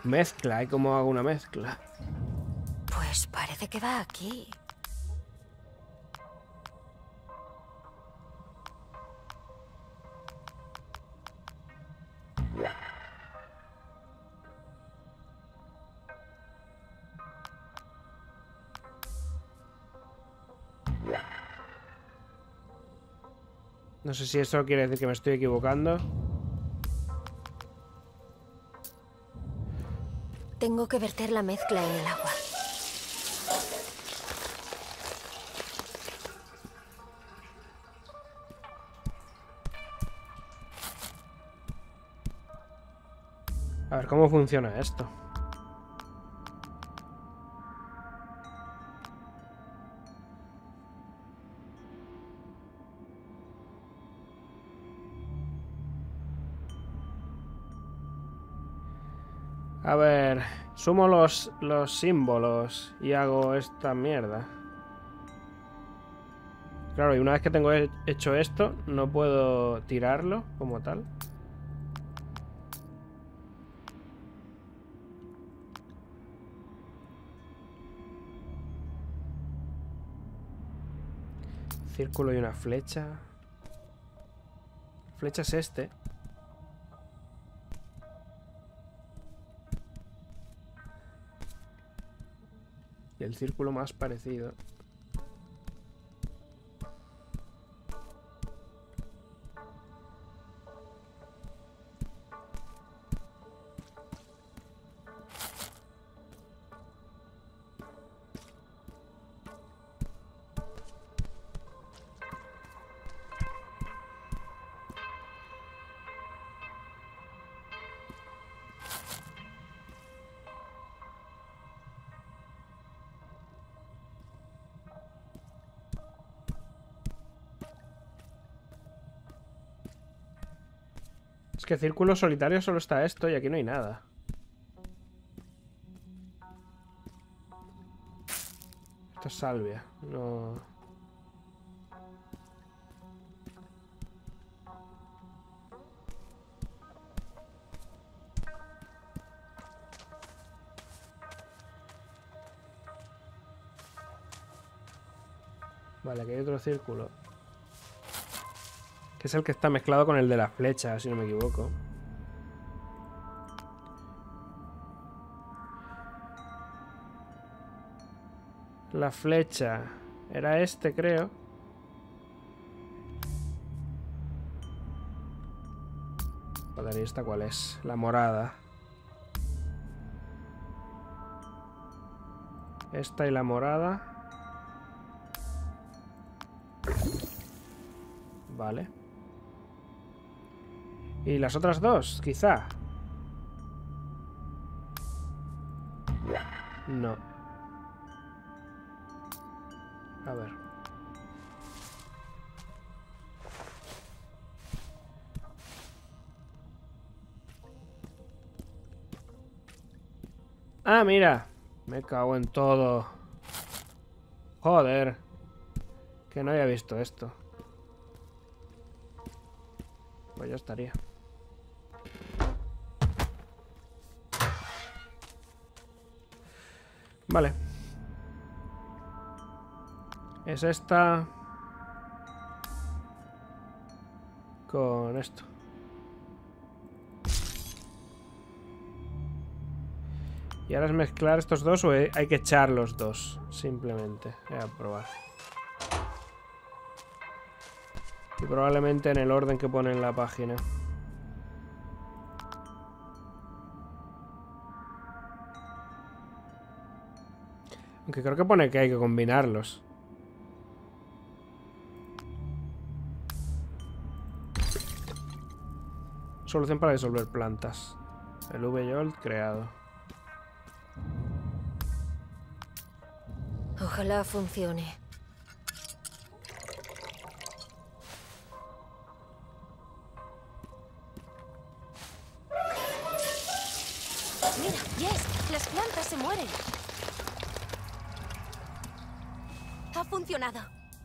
Mezcla, ¿y cómo hago una mezcla? Pues parece que va aquí. No sé si esto quiere decir que me estoy equivocando. Tengo que verter la mezcla en el agua. A ver, ¿cómo funciona esto? Sumo los, los símbolos y hago esta mierda. Claro, y una vez que tengo he- hecho esto, no puedo tirarlo como tal. Círculo y una flecha. Flecha es este. El círculo más parecido. Es que círculo solitario solo está esto y aquí no hay nada. Esto es salvia, no... Vale, aquí hay otro círculo. Es el que está mezclado con el de la flecha, si no me equivoco. La flecha. Era este, creo. ¿y esta cuál es? La morada. Esta y la morada. Vale. ¿Y las otras dos? Quizá. No. A ver. Ah, mira. Me cago en todo. Joder. Que no había visto esto. Pues ya estaría. Vale. Es esta... Con esto. Y ahora es mezclar estos dos o hay que echar los dos. Simplemente. Voy a probar. Y probablemente en el orden que pone en la página. Aunque creo que pone que hay que combinarlos. Solución para disolver plantas. El V-Jolt creado. Ojalá funcione.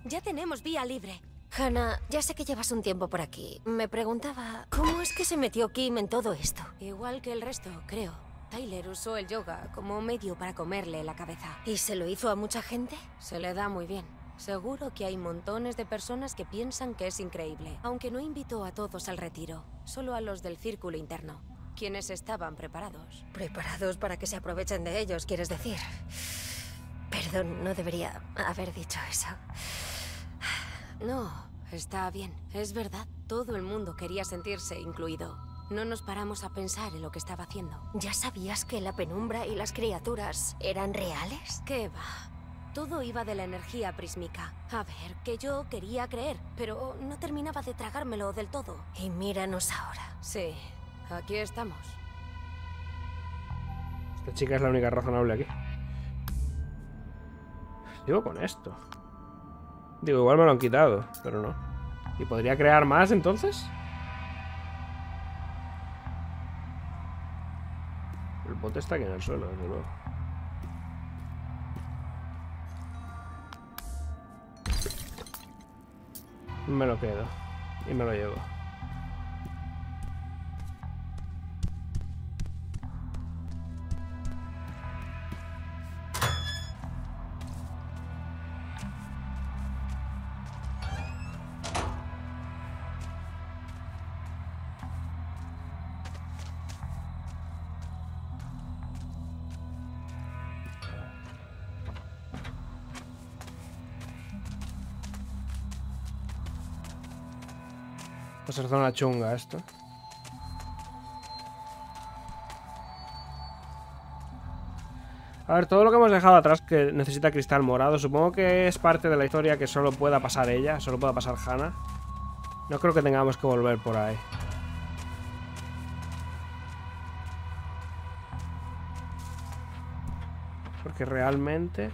Ya tenemos vía libre. Hannah, ya sé que llevas un tiempo por aquí. Me preguntaba, ¿cómo es que se metió Kim en todo esto? Igual que el resto, creo. Tyler usó el yoga como medio para comerle la cabeza. ¿Y se lo hizo a mucha gente? Se le da muy bien. Seguro que hay montones de personas que piensan que es increíble, aunque no invitó a todos al retiro, solo a los del círculo interno, quienes estaban preparados. Preparados para que se aprovechen de ellos, quieres decir. Perdón, no debería haber dicho eso. No, está bien. Es verdad. Todo el mundo quería sentirse incluido. No nos paramos a pensar en lo que estaba haciendo. ¿Ya sabías que la penumbra y las criaturas eran reales? ¿Qué va? Todo iba de la energía prísmica. A ver, que yo quería creer, pero no terminaba de tragármelo del todo. Y míranos ahora. Sí, aquí estamos. Esta chica es la única razonable aquí. Digo con esto. Digo, igual me lo han quitado, pero no. ¿Y podría crear más entonces? El bote está aquí en el suelo, desde luego. Me lo quedo. Y me lo llevo. A ser zona chunga esto. A ver, todo lo que hemos dejado atrás que necesita cristal morado, supongo que es parte de la historia que solo pueda pasar ella, solo pueda pasar Hannah. No creo que tengamos que volver por ahí. Porque realmente...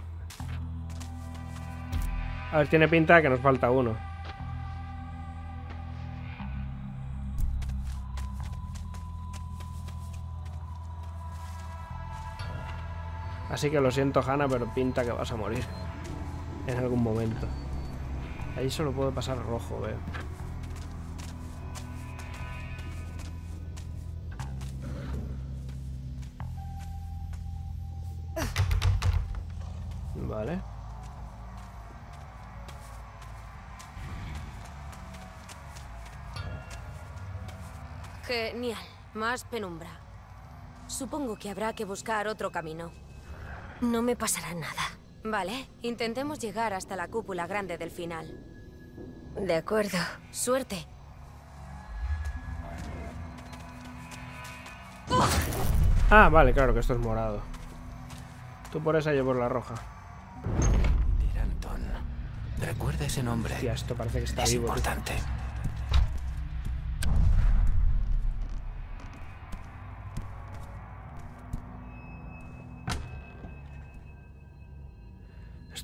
A ver, tiene pinta de que nos falta uno. Así que lo siento, Hannah, pero pinta que vas a morir. En algún momento. Ahí solo puede pasar rojo, veo. Vale. Genial. Más penumbra. Supongo que habrá que buscar otro camino. No me pasará nada. Vale, intentemos llegar hasta la cúpula grande del final. De acuerdo. Suerte. Ah, vale, claro que esto es morado. Tú por esa, yo por la roja. Miranton. Recuerda ese nombre. Hostia, esto parece que está es vivo. tío.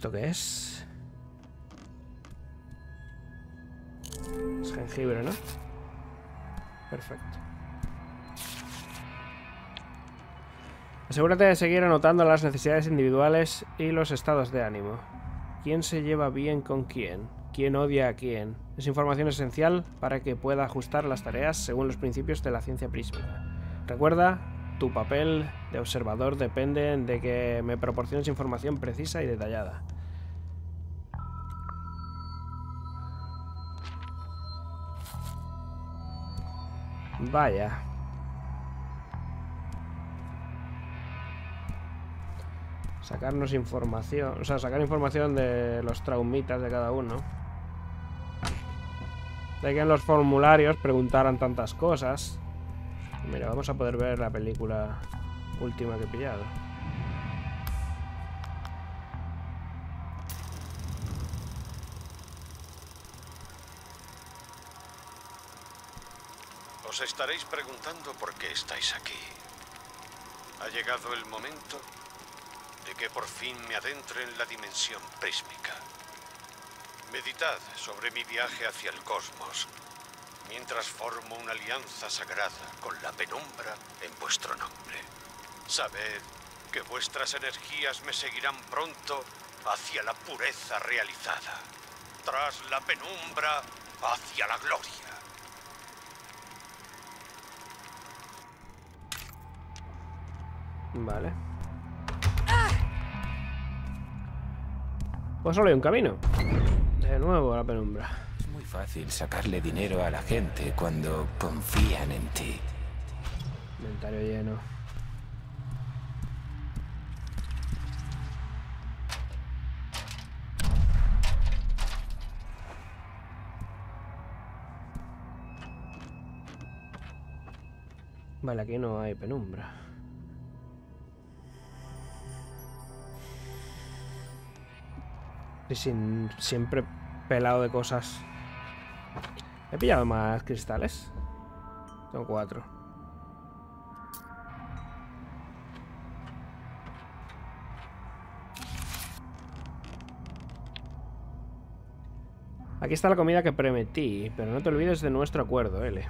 ¿Esto qué es? Es jengibre, ¿no? Perfecto. Asegúrate de seguir anotando las necesidades individuales y los estados de ánimo. ¿Quién se lleva bien con quién? ¿Quién odia a quién? Es información esencial para que pueda ajustar las tareas según los principios de la ciencia prísmica. Recuerda, tu papel de observador depende de que me proporciones información precisa y detallada. Vaya. Sacarnos información, o sea, sacar información de los traumitas de cada uno. De que en los formularios preguntaran tantas cosas. Mira, vamos a poder ver la película última que he pillado. Os estaréis preguntando por qué estáis aquí. Ha llegado el momento de que por fin me adentre en la dimensión prísmica. Meditad sobre mi viaje hacia el cosmos, mientras formo una alianza sagrada con la penumbra en vuestro nombre. Sabed que vuestras energías me seguirán pronto hacia la pureza realizada, tras la penumbra hacia la gloria. Vale. Pues solo hay un camino. De nuevo a la penumbra. Es muy fácil sacarle dinero a la gente cuando confían en ti. Inventario lleno. Vale, aquí no hay penumbra. Sin siempre pelado de cosas. He pillado más cristales. Tengo cuatro. Aquí está la comida que prometí, pero no te olvides de nuestro acuerdo, L.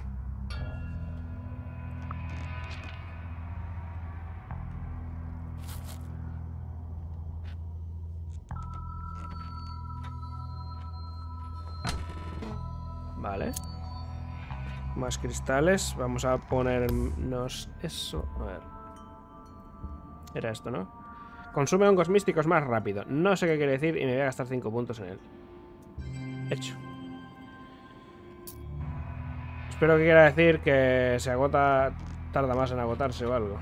Cristales. Vamos a ponernos eso. A ver. Era esto, ¿no? Consume hongos místicos más rápido. No sé qué quiere decir y me voy a gastar 5 puntos en él. Hecho. Espero que quiera decir que se agota... Tarda más en agotarse o algo.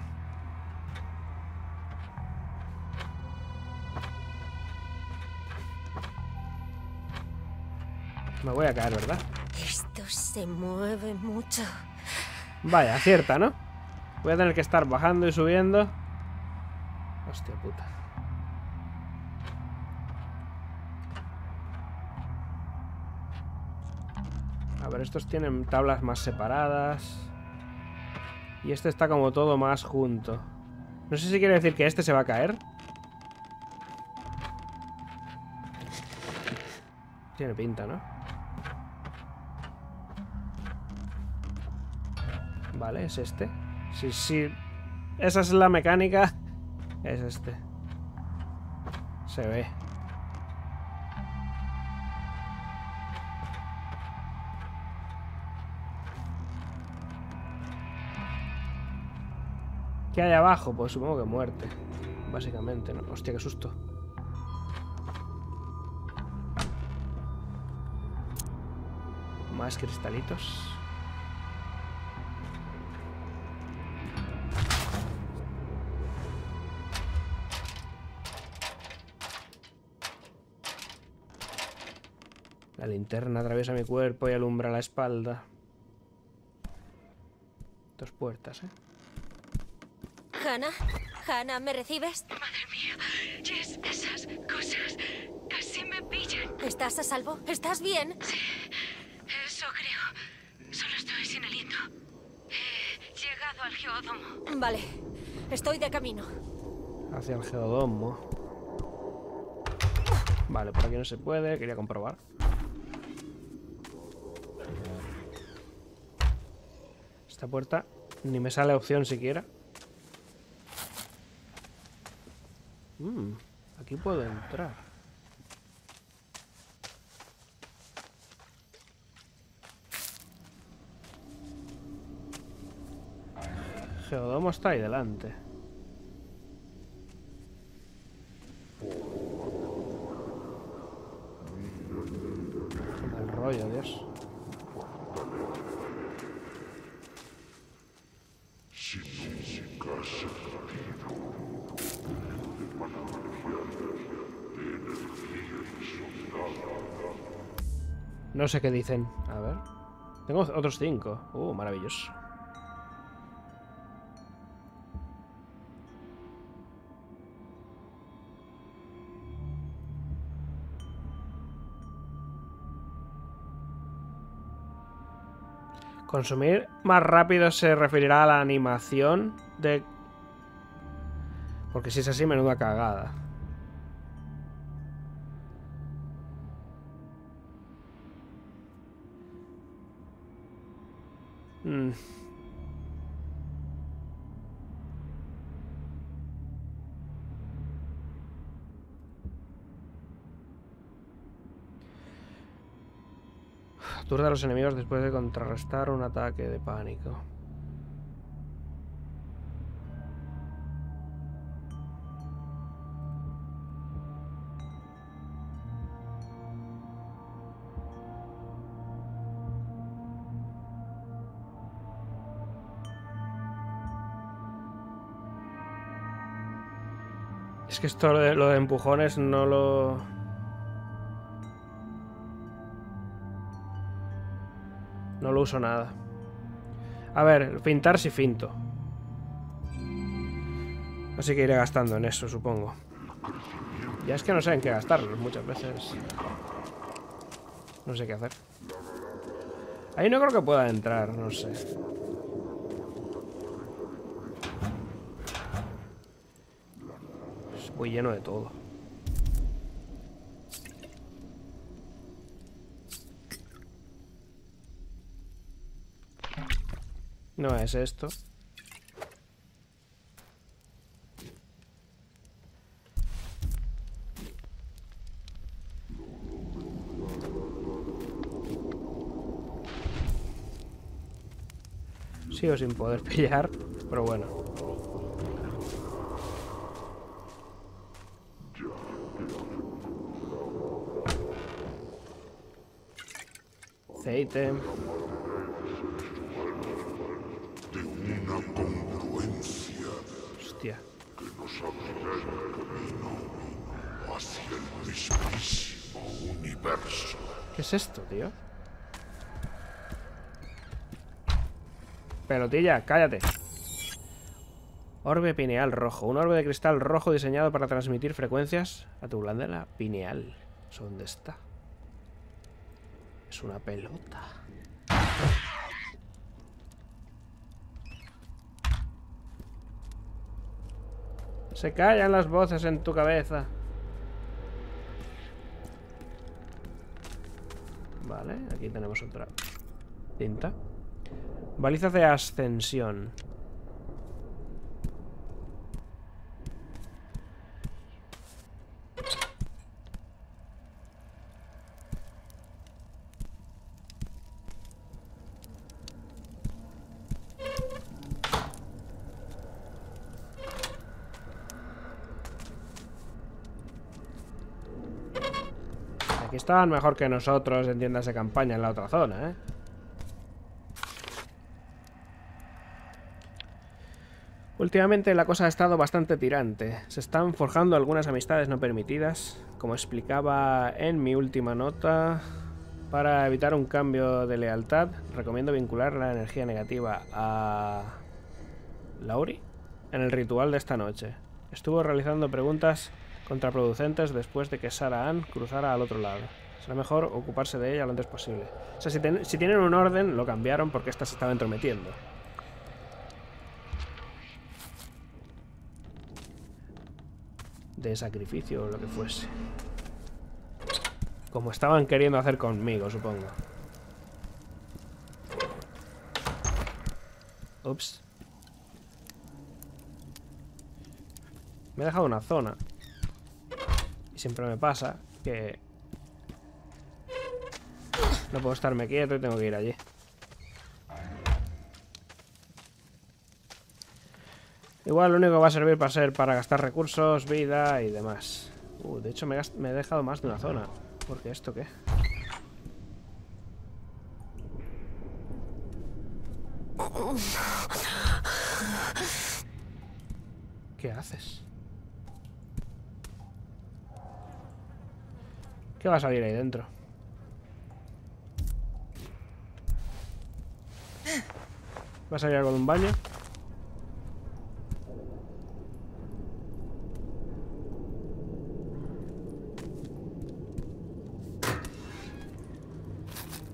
Me voy a caer, ¿verdad? Se mueve mucho. Vaya, acierta, ¿no? Voy a tener que estar bajando y subiendo. Hostia puta. A ver, estos tienen tablas más separadas. Y este está como todo más junto. No sé si quiere decir que este se va a caer. Tiene pinta, ¿no? Vale, es este. Sí, sí. Esa es la mecánica. Es este. Se ve. ¿Qué hay abajo? Pues supongo que muerte. Básicamente, ¿no? Hostia, qué susto. Más cristalitos. Linterna atraviesa mi cuerpo y alumbra la espalda. Dos puertas, ¿eh? Hannah, Hannah, ¿me recibes? Madre mía, Jess, esas cosas casi me pillan. ¿Estás a salvo? ¿Estás bien? Sí, eso creo. Solo estoy sin aliento. He llegado al geodomo. Vale, estoy de camino. Hacia el geodomo. Vale, por aquí no se puede, quería comprobar. Esta puerta ni me sale opción siquiera. Mm, aquí puedo entrar. Geodomo está ahí delante. El rollo, Dios. No sé qué dicen. A ver. Tengo otros cinco. Uh, maravilloso. Consumir más rápido se referirá a la animación de... Porque si es así, menuda cagada. Mm. Aturde a los enemigos después de contrarrestar un ataque de pánico. Es que esto lo de, lo de empujones no lo... No lo uso nada. A ver, pintar si finto. Así que iré gastando en eso, supongo. Ya es que no sé en qué gastarlos muchas veces. No sé qué hacer. Ahí no creo que pueda entrar, no sé. Lleno de todo. No es esto. Sigo sin poder pillar, pero bueno. Aceite. de una congruencia Hostia. que nos abrirá el camino hacia el mismísimo universo. ¿Qué es esto, tío? Pelotilla, cállate. Orbe pineal rojo. Un orbe de cristal rojo diseñado para transmitir frecuencias a tu glándula pineal. ¿Eso dónde está? Una pelota. Se callan las voces en tu cabeza. Vale, aquí tenemos otra cinta. Balizas de ascensión. Estaban mejor que nosotros en tiendas de campaña en la otra zona, ¿eh? Últimamente la cosa ha estado bastante tirante. Se están forjando algunas amistades no permitidas, como explicaba en mi última nota. Para evitar un cambio de lealtad, recomiendo vincular la energía negativa a... Lauri en el ritual de esta noche. Estuvo realizando preguntas contraproducentes después de que Sarah Ann cruzara al otro lado. Será mejor ocuparse de ella lo antes posible. O sea, si, si tienen un orden, lo cambiaron porque esta se estaba entrometiendo. De sacrificio o lo que fuese. Como estaban queriendo hacer conmigo, supongo. Ups. Me he dejado una zona. Siempre me pasa que... No puedo estarme quieto y tengo que ir allí. Igual lo único que va a servir para ser para gastar recursos, vida y demás. Uh, de hecho me, me he dejado más de una zona. Porque esto qué? ¿Qué haces? ¿Qué va a salir ahí dentro? ¿Va a salir algo de un baño?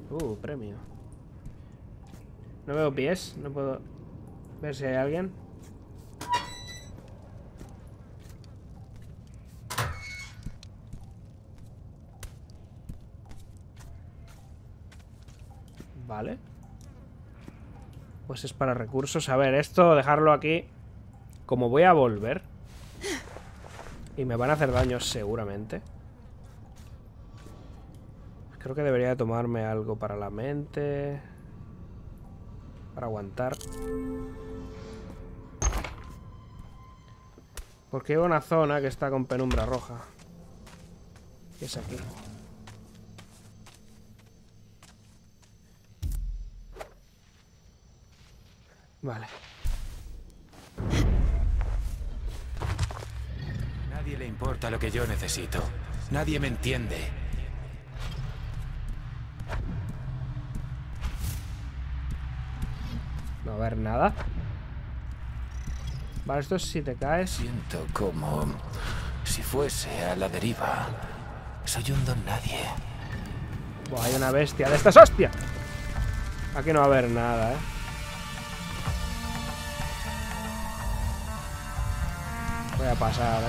Uh, premio. No veo pies, no puedo ver si hay alguien. Pues es para recursos. A ver, esto dejarlo aquí. Como voy a volver. Y me van a hacer daño seguramente. Creo que debería de tomarme algo para la mente. Para aguantar. Porque hay una zona que está con penumbra roja. Es aquí. Vale. Nadie le importa lo que yo necesito. Nadie me entiende. No va a haber nada. Vale, esto es si te caes. Siento como si fuese a la deriva. Soy un don nadie. Buah, hay una bestia de estas. ¡Hostia! Aquí no va a haber nada, ¿eh? Voy a pasar, ¿eh?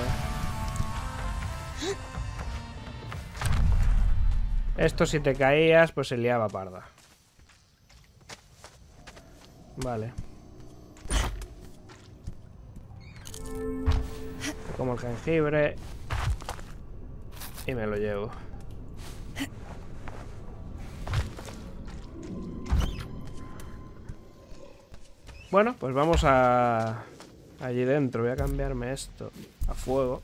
Esto si te caías, pues se liaba parda. Vale. Como el jengibre. Y me lo llevo. Bueno, pues vamos a... Allí dentro. Voy a cambiarme esto a fuego.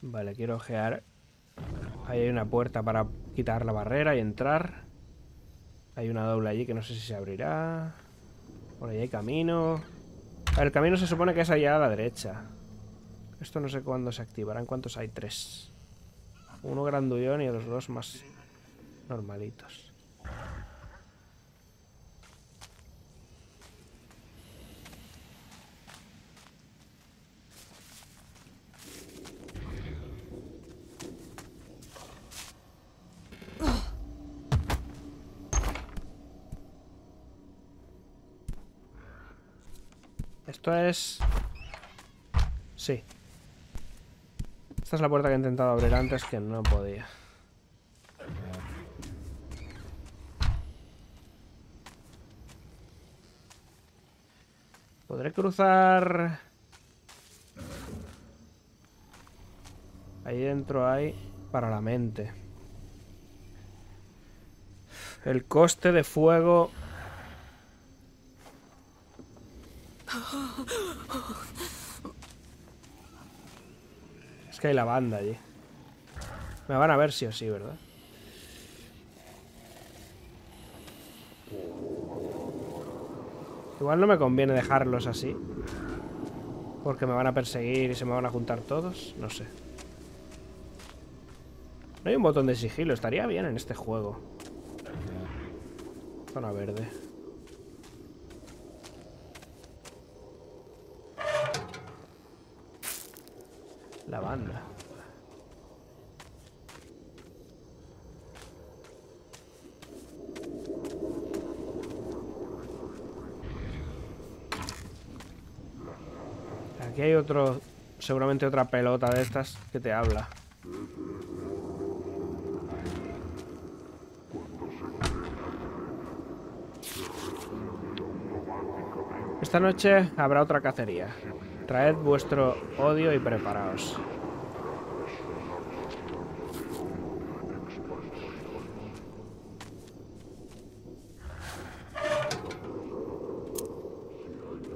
Vale, quiero ojear. Ahí hay una puerta para quitar la barrera y entrar. Hay una doble allí que no sé si se abrirá. Por ahí hay camino. A ver, el camino se supone que es allá a la derecha. Esto no sé cuándo se activarán. ¿Cuántos hay? Tres. Uno grandullón y los dos más normalitos. Esto es... Sí. Esta es la puerta que he intentado abrir antes que no podía. Podré cruzar... Ahí dentro hay para la mente. El coste de fuego Es que hay la banda allí. Me van a ver sí o sí, ¿verdad? Igual no me conviene dejarlos así. Porque me van a perseguir y se me van a juntar todos. No sé. No hay un botón de sigilo. Estaría bien en este juego. Zona verde. La banda. Aquí hay otro, seguramente otra pelota de estas que te habla. Esta noche habrá otra cacería. Traed vuestro odio y preparaos.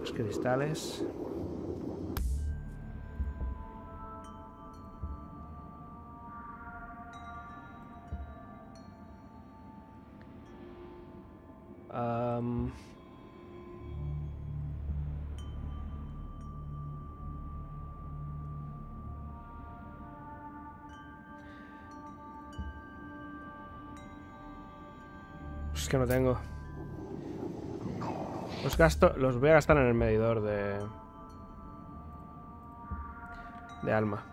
Los cristales. Tengo. Los gasto, los voy a gastar en el medidor de de alma.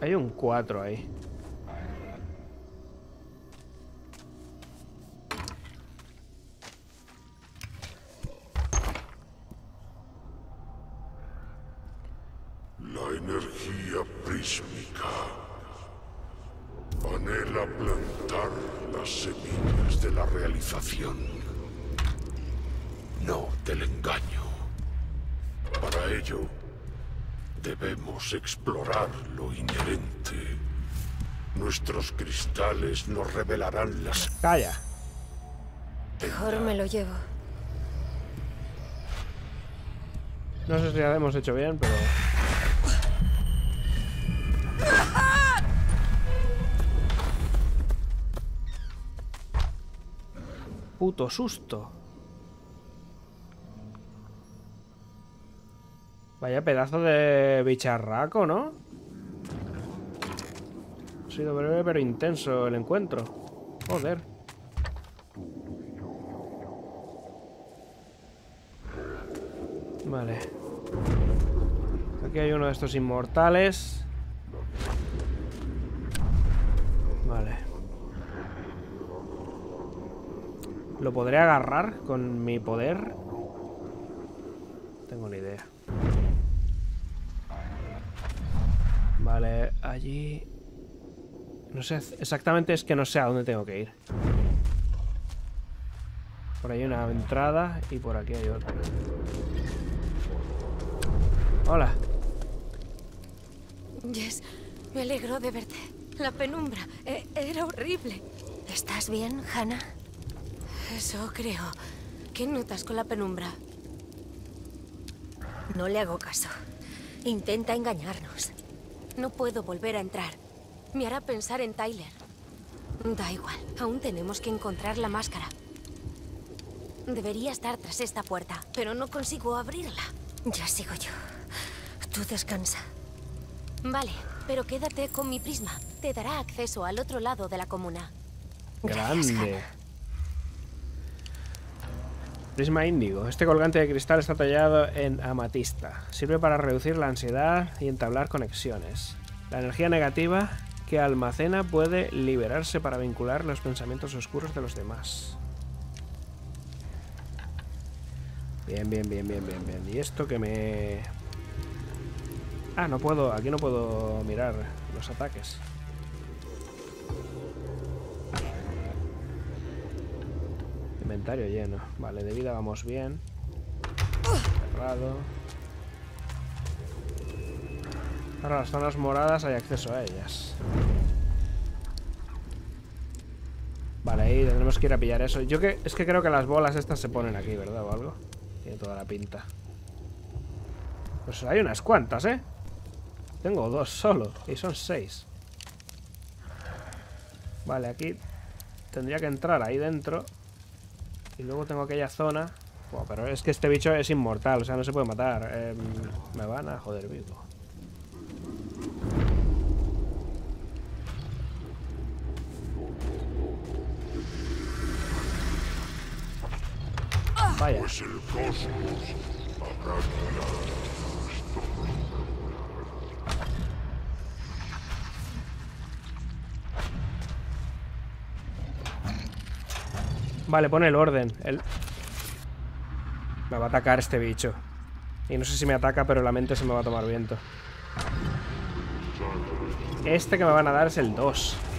Hay un 4 ahí. Cristales nos revelarán las... Calla. Mejor me lo llevo. No sé si la hemos hecho bien, pero... Puto susto. Vaya pedazo de bicharraco, ¿no? Ha sido breve pero intenso el encuentro. Joder. Vale. Aquí hay uno de estos inmortales. Vale. ¿Lo podré agarrar con mi poder? Tengo ni idea. Vale, allí... No sé, exactamente es que no sé a dónde tengo que ir. Por ahí hay una entrada y por aquí hay otra. Hola. Jess, me alegro de verte. La penumbra eh, era horrible. ¿Estás bien, Hannah? Eso creo. ¿Qué notas con la penumbra? No le hago caso. Intenta engañarnos. No puedo volver a entrar. Me hará pensar en Tyler. Da igual, aún tenemos que encontrar la máscara. Debería estar tras esta puerta, pero no consigo abrirla. Ya sigo yo. Tú descansa. Vale, pero quédate con mi prisma. Te dará acceso al otro lado de la comuna. Grande. Prisma índigo. Este colgante de cristal está tallado en amatista. Sirve para reducir la ansiedad y entablar conexiones. La energía negativa que almacena puede liberarse para vincular los pensamientos oscuros de los demás. Bien, bien, bien, bien, bien, bien. Y esto que me... Ah, no puedo... Aquí no puedo mirar los ataques. Inventario lleno. Vale, de vida vamos bien. Cerrado. Ahora las zonas moradas hay acceso a ellas. Vale, ahí tendremos que ir a pillar eso. Yo que es que creo que las bolas estas se ponen aquí, ¿verdad? O algo. Tiene toda la pinta. Pues hay unas cuantas, ¿eh? Tengo dos solo. Y son seis. Vale, aquí tendría que entrar ahí dentro. Y luego tengo aquella zona. Buah, pero es que este bicho es inmortal, o sea, no se puede matar. Em, me van a joder vivo. Vaya. Pues el cosmos habrá Vale, pone el orden. El... Me va a atacar este bicho. Y no sé si me ataca, pero la mente se me va a tomar viento. Este que me van a dar es el 2.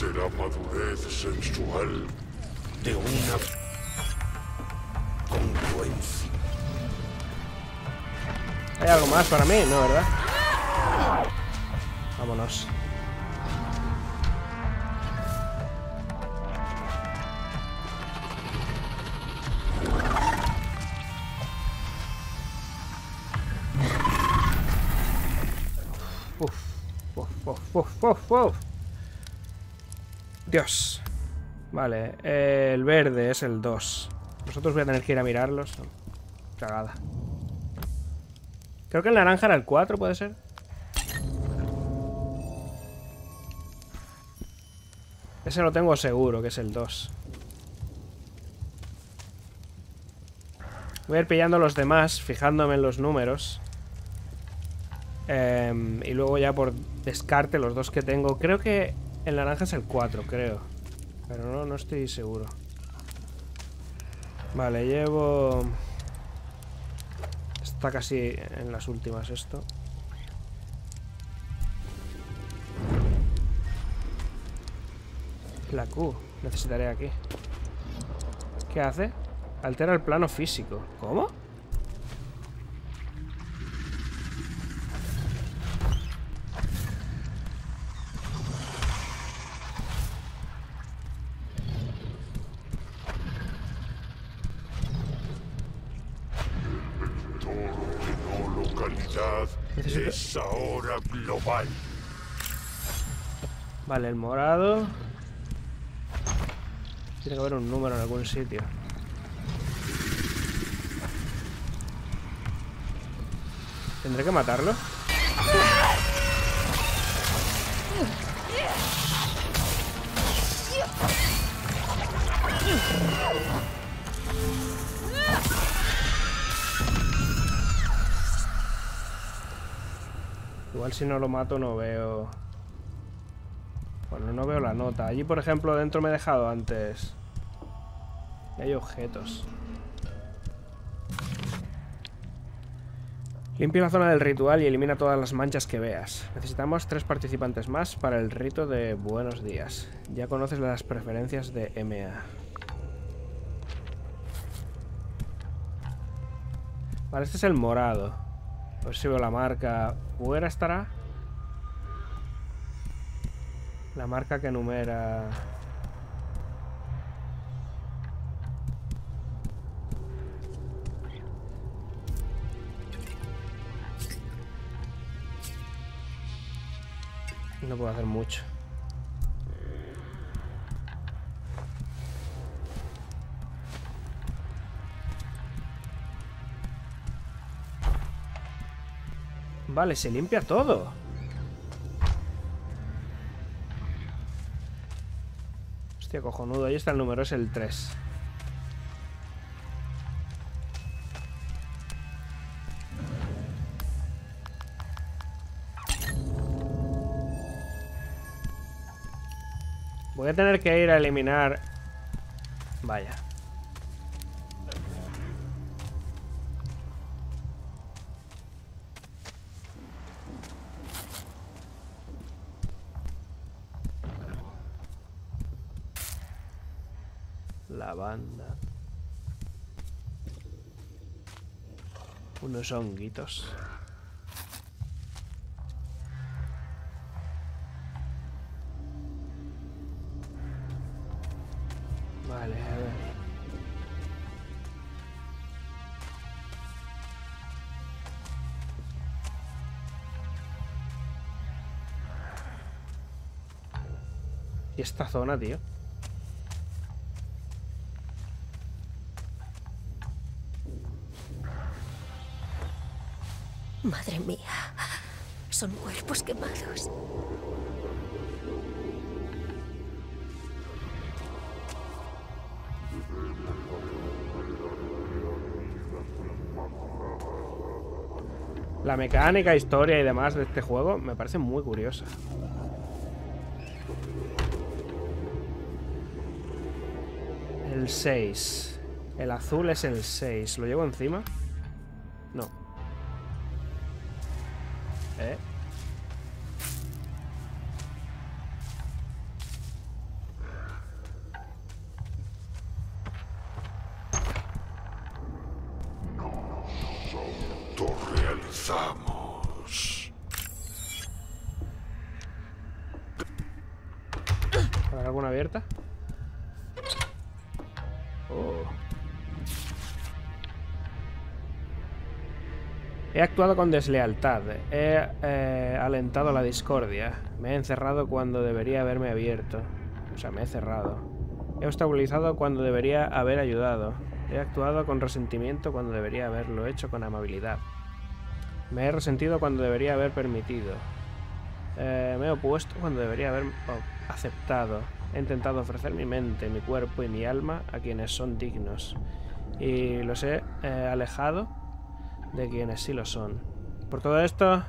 Ante la madurez sensual de una congruencia. ¿Hay algo más para mí? No, ¿verdad? Vámonos. Uf, uf, uf, uf, uf, uf. Dios. Vale, el verde es el 2. Nosotros voy a tener que ir a mirarlos. Cagada. Creo que el naranja era el 4, ¿puede ser? Ese lo tengo seguro, que es el 2. Voy a ir pillando los demás, fijándome en los números. Em, y luego ya por descarte los dos que tengo. Creo que el naranja es el 4, creo. Pero no, no estoy seguro. Vale, llevo... Está casi en las últimas esto. La Q. Necesitaré aquí. ¿Qué hace? Altera el plano físico. ¿Cómo? Todo no localidad Necesito- es ahora Vale, el morado. Tiene que haber un número en algún sitio. ¿Tendré que matarlo? Igual si no lo mato no veo... Bueno, no veo la nota. Allí, por ejemplo, dentro me he dejado antes. Y hay objetos. Limpia la zona del ritual y elimina todas las manchas que veas. Necesitamos tres participantes más para el rito de buenos días. Ya conoces las preferencias de MA. Vale, este es el morado. Ver si veo la marca. ¿Fuera estará? La marca que numera... No puedo hacer mucho. Vale, se limpia todo. Hostia, cojonudo. Ahí está el número, es el 3. Voy a tener que ir a eliminar... Vaya. Unos honguitos. Vale, a ver. ¿Y esta zona, tío? Son cuerpos quemados. La mecánica, historia y demás de este juego me parece muy curiosa. El 6. El azul es el 6. ¿Lo llevo encima? Actuado con deslealtad. He eh, alentado la discordia. Me he encerrado cuando debería haberme abierto. O sea, me he cerrado. He obstaculizado cuando debería haber ayudado. He actuado con resentimiento cuando debería haberlo hecho con amabilidad. Me he resentido cuando debería haber permitido. Eh, me he opuesto cuando debería haber aceptado. He intentado ofrecer mi mente, mi cuerpo y mi alma a quienes son dignos. Y los he eh, alejado de quienes sí lo son. Por todo esto,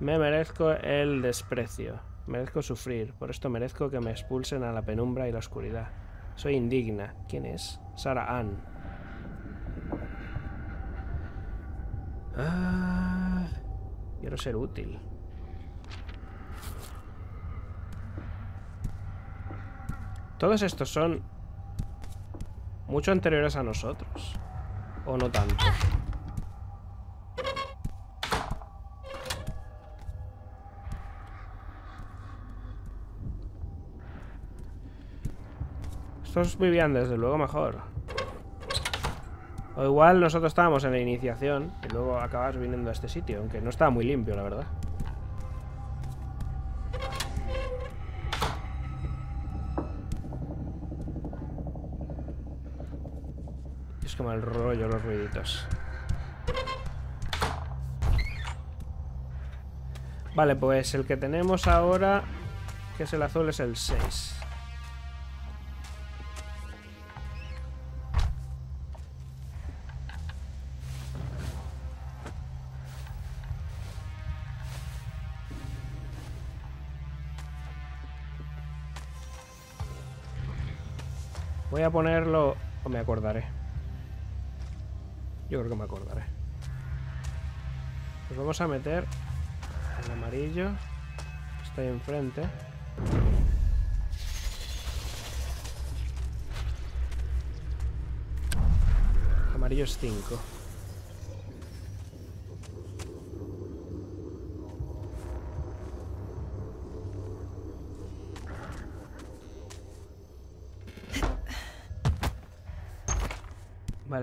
me merezco el desprecio. Merezco sufrir. Por esto merezco que me expulsen a la penumbra y la oscuridad. Soy indigna. ¿Quién es? Sarah Ann. Ah, quiero ser útil. Todos estos son mucho anteriores a nosotros. ¿O no tanto? Estos vivían desde luego mejor. O igual nosotros estábamos en la iniciación y luego acabas viniendo a este sitio, aunque no estaba muy limpio, la verdad. Es como el rollo, los ruiditos. Vale, pues el que tenemos ahora, que es el azul, es el 6. A ponerlo... o me acordaré. Yo creo que me acordaré. Pues vamos a meter el amarillo. Está ahí enfrente. Amarillo es 5.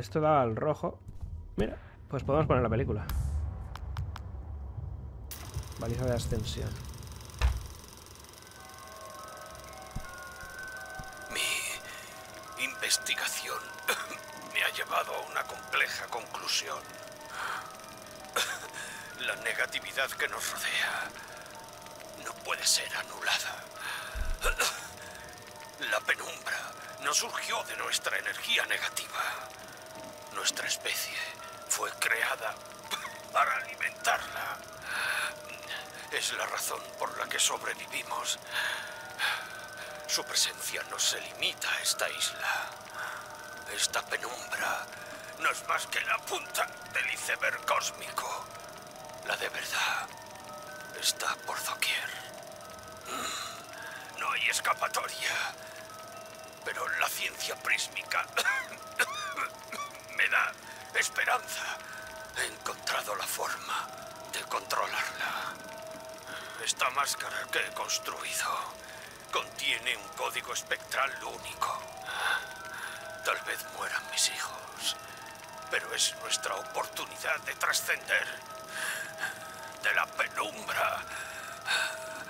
Esto daba al rojo. Mira, pues podemos poner la película. Baliza de ascensión. Mi investigación me ha llevado a una compleja conclusión. La negatividad que nos rodea no puede ser anulada. La penumbra no surgió de nuestra energía negativa. Nuestra especie fue creada para alimentarla. Es la razón por la que sobrevivimos. Su presencia no se limita a esta isla. Esta penumbra no es más que la punta del iceberg cósmico. La de verdad está por doquier. No hay escapatoria. Pero la ciencia prísmica esperanza. He encontrado la forma de controlarla. Esta máscara que he construido contiene un código espectral único. Tal vez mueran mis hijos, pero es nuestra oportunidad de trascender de la penumbra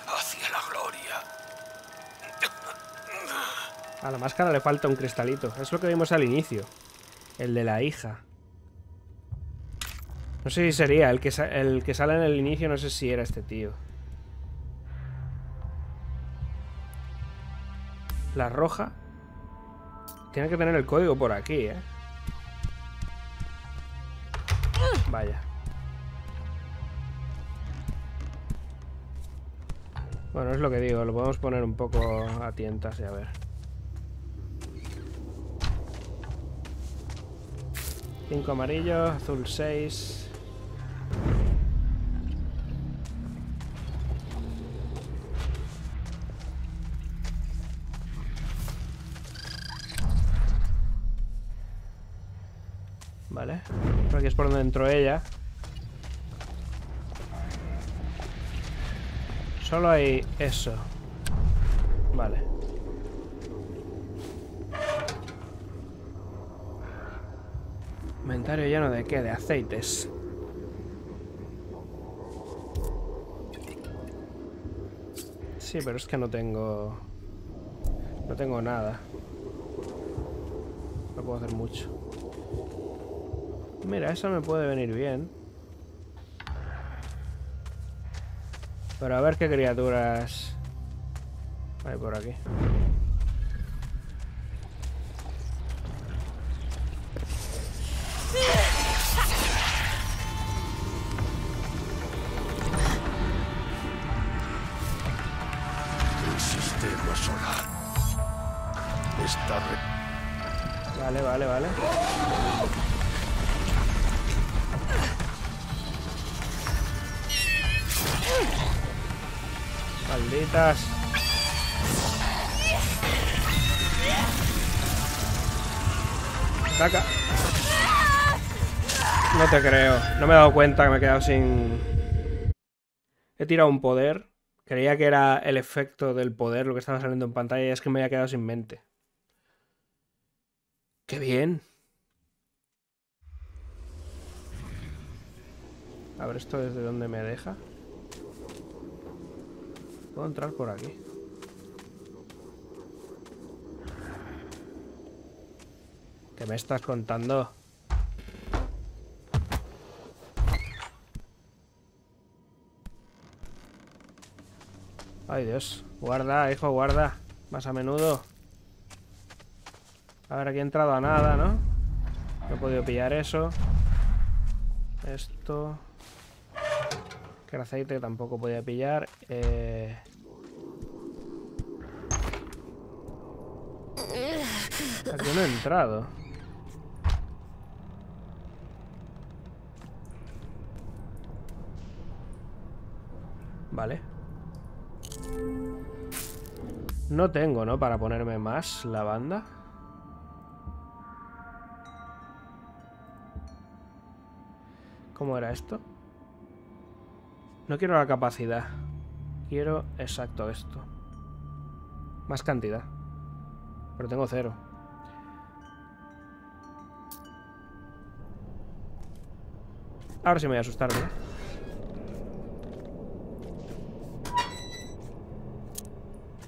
hacia la gloria. A la máscara le falta un cristalito. Es lo que vimos al inicio. El de la hija. No sé si sería el que, el que sale en el inicio, no sé si era este tío. La roja. Tiene que tener el código por aquí, ¿eh? Vaya. Bueno, es lo que digo, lo podemos poner un poco a tientas y a ver. 5 amarillo, azul 6. Vale, por aquí es por donde entró ella. Solo hay eso. Vale. Inventario lleno de qué? De aceites. Sí, pero es que no tengo... No tengo nada. No puedo hacer mucho. Mira, eso me puede venir bien. Pero a ver qué criaturas hay por aquí. Te creo. No me he dado cuenta que me he quedado sin... He tirado un poder. Creía que era el efecto del poder lo que estaba saliendo en pantalla y es que me había quedado sin mente. ¡Qué bien! A ver esto desde dónde me deja. Puedo entrar por aquí. ¿Qué me estás contando? Ay Dios, guarda, hijo, guarda. Más a menudo. A ver, aquí he entrado a nada, ¿no? No he podido pillar eso. Esto. Que el aceite tampoco podía pillar. Eh... Aquí no he entrado. Vale. No tengo, ¿no? Para ponerme más la banda. ¿Cómo era esto? No quiero la capacidad. Quiero exacto esto. Más cantidad. Pero tengo cero. Ahora sí me voy a asustar, ¿verdad?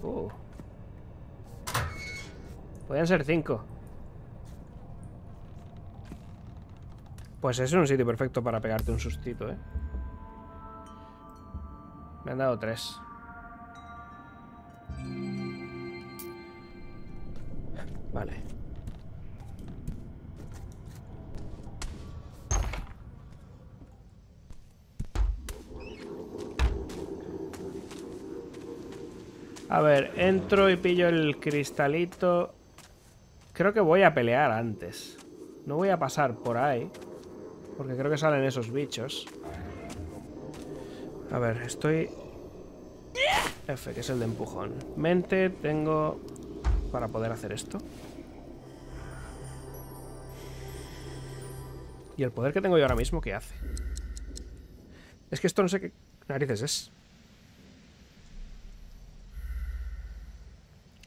Uh. Podrían ser cinco. Pues es un sitio perfecto para pegarte un sustito, ¿eh? Me han dado tres. Vale. A ver, entro y pillo el cristalito. Creo que voy a pelear antes. No voy a pasar por ahí. Porque creo que salen esos bichos. A ver, estoy... F, que es el de empujón. Mente tengo para poder hacer esto. ¿Y el poder que tengo yo ahora mismo qué hace? Es que esto no sé qué narices es.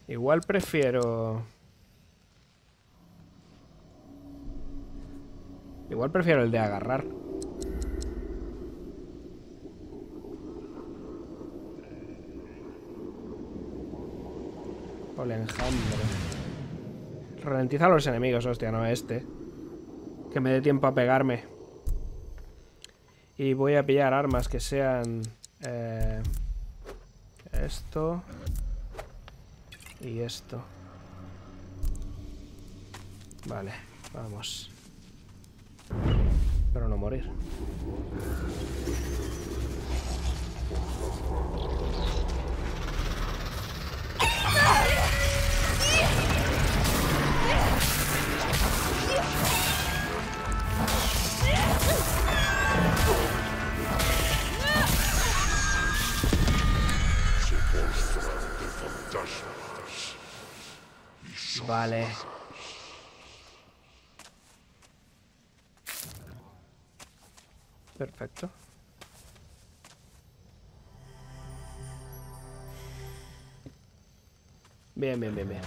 Igual prefiero... Igual prefiero el de agarrar. O el enjambre. Ralentiza a los enemigos, hostia, no este. Que me dé tiempo a pegarme. Y voy a pillar armas que sean... Eh, esto... Y esto. Vale, vamos. Pero no morir. Vale. Perfecto. Bien, bien, bien, bien.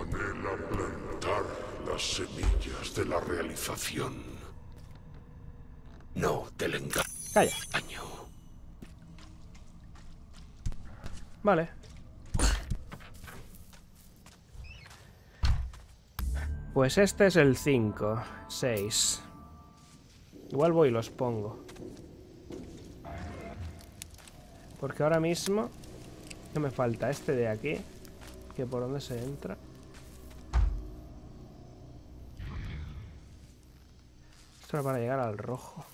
Anhela plantar las semillas de la realización. No del engaño. Calla. Vale. Pues este es el 5. 6. Igual voy y los pongo. Porque ahora mismo... ¿Qué me falta? Este de aquí. Que por dónde se entra. Esto era para llegar al rojo.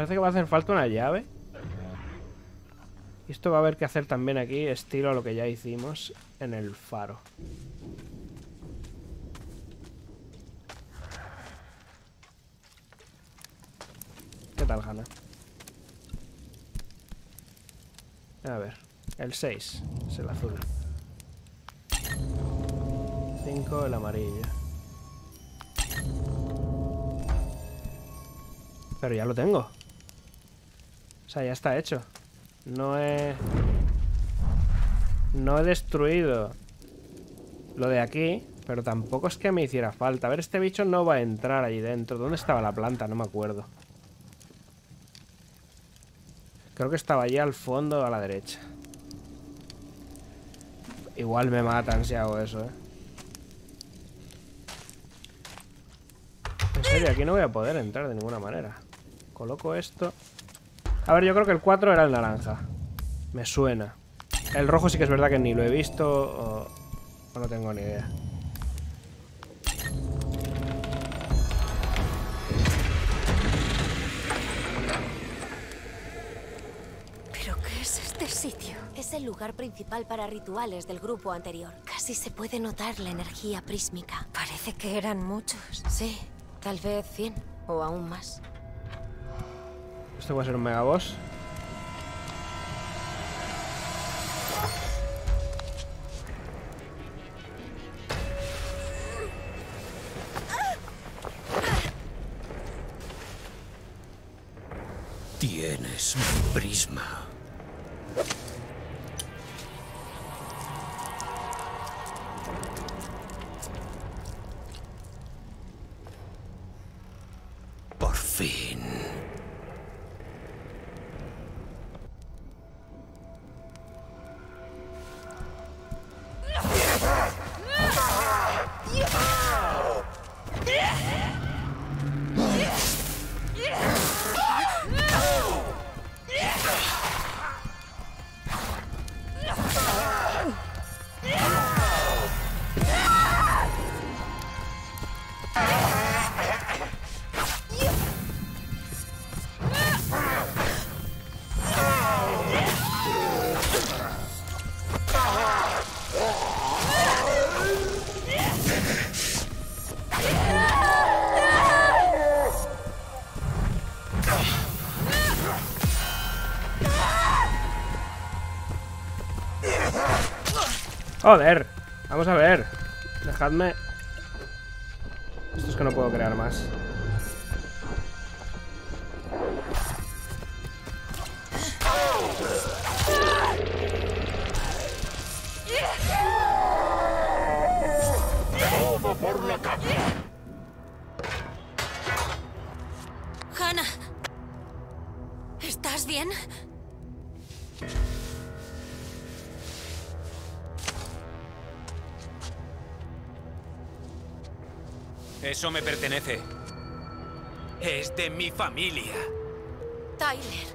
Parece que va a hacer falta una llave. Y esto va a haber que hacer también aquí, estilo lo que ya hicimos en el faro. ¿Qué tal, Hanna? A ver, el 6 es el azul. 5 el amarillo. Pero ya lo tengo. O sea, ya está hecho. No he... No he destruido lo de aquí, pero tampoco es que me hiciera falta. A ver, este bicho no va a entrar allí dentro. ¿Dónde estaba la planta? No me acuerdo. Creo que estaba allí al fondo a la derecha. Igual me matan si hago eso, ¿eh? En serio, aquí no voy a poder entrar de ninguna manera. Coloco esto... A ver, yo creo que el 4 era el naranja. Me suena. El rojo sí que es verdad que ni lo he visto o, o no tengo ni idea. ¿Pero qué es este sitio? Es el lugar principal para rituales del grupo anterior. Casi se puede notar la energía prísmica. Parece que eran muchos. Sí, tal vez 100 o aún más. Esto va a ser un megaboss. Tienes un prisma. Joder, vamos a ver. Dejadme. Esto es que no puedo crear más. Eso me pertenece. Es de mi familia. Tyler,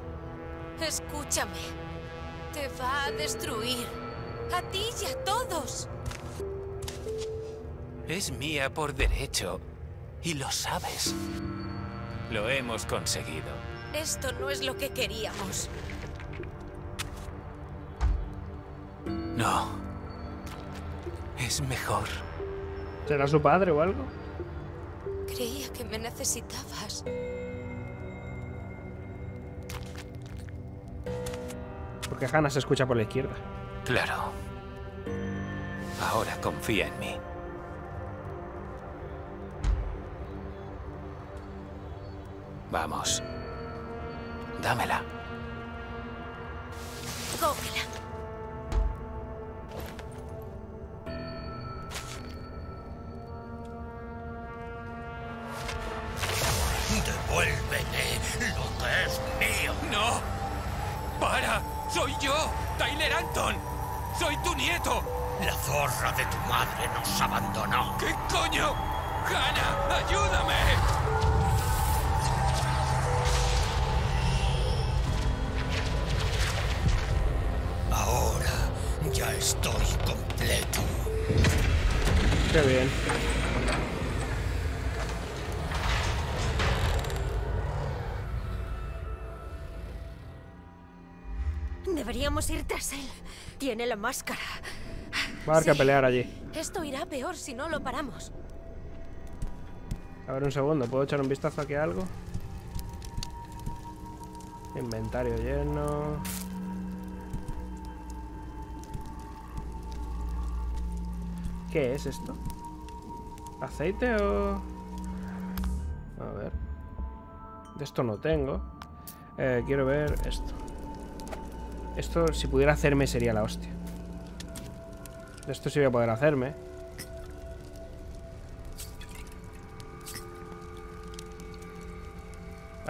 escúchame. Te va a destruir. A ti y a todos. Es mía por derecho. Y lo sabes. Lo hemos conseguido. Esto no es lo que queríamos. No. Es mejor. ¿Será su padre o algo? Creía que me necesitabas. Porque Hannah se escucha por la izquierda. Claro. Ahora confía en mí. Vamos. Dámela. Tiene la máscara. Va a haber que pelear allí. Esto irá peor si no lo paramos. A ver un segundo, ¿puedo echar un vistazo aquí a algo? Inventario lleno. ¿Qué es esto? ¿Aceite o...? A ver. De esto no tengo. Eh, quiero ver esto. Esto, si pudiera hacerme, sería la hostia. Esto sí voy a poder hacerme.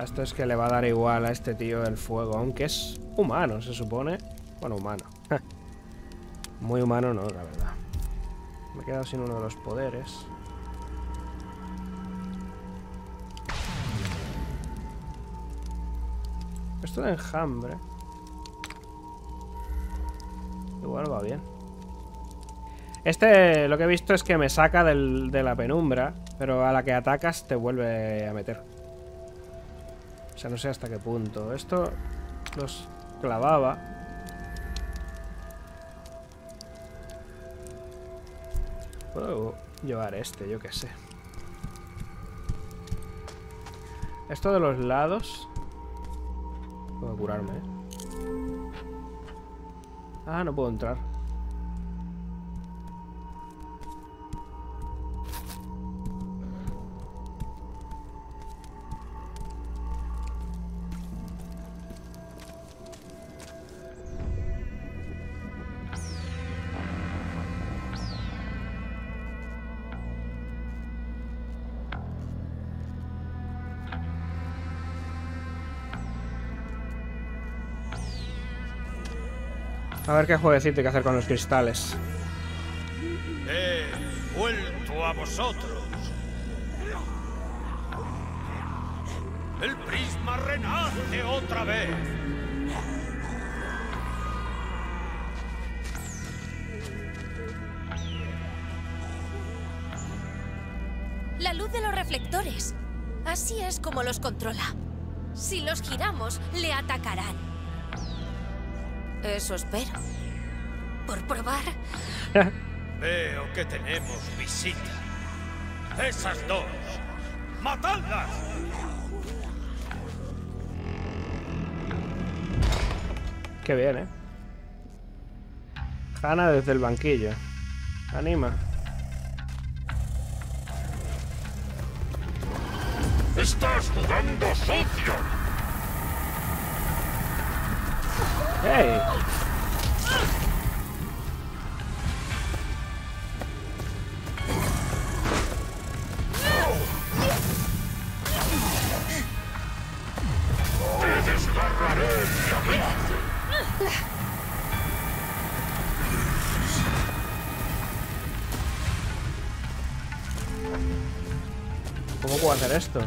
Esto es que le va a dar igual a este tío el fuego, aunque es humano, se supone. Bueno, humano. Muy humano no, la verdad. Me he quedado sin uno de los poderes. Esto de enjambre. Va bien. Este, lo que he visto es que me saca del- de la penumbra, pero a la que atacas te vuelve a meter. O sea, no sé hasta qué punto. Esto los clavaba. Puedo llevar este, yo qué sé. Esto de los lados. Puedo curarme, ¿eh? Ah, no puedo entrar. A ver qué jueguecito hay que hacer con los cristales. He vuelto a vosotros. El prisma renace otra vez. La luz de los reflectores. Así es como los controla. Si los giramos, le atacarán. Eso espero. Por probar. Veo que tenemos visita. Esas dos. ¡Matadlas! Qué bien, ¿eh? Hanna desde el banquillo. Anima. Estás jugando socio. ¡Hey! ¿Cómo puedo hacer esto?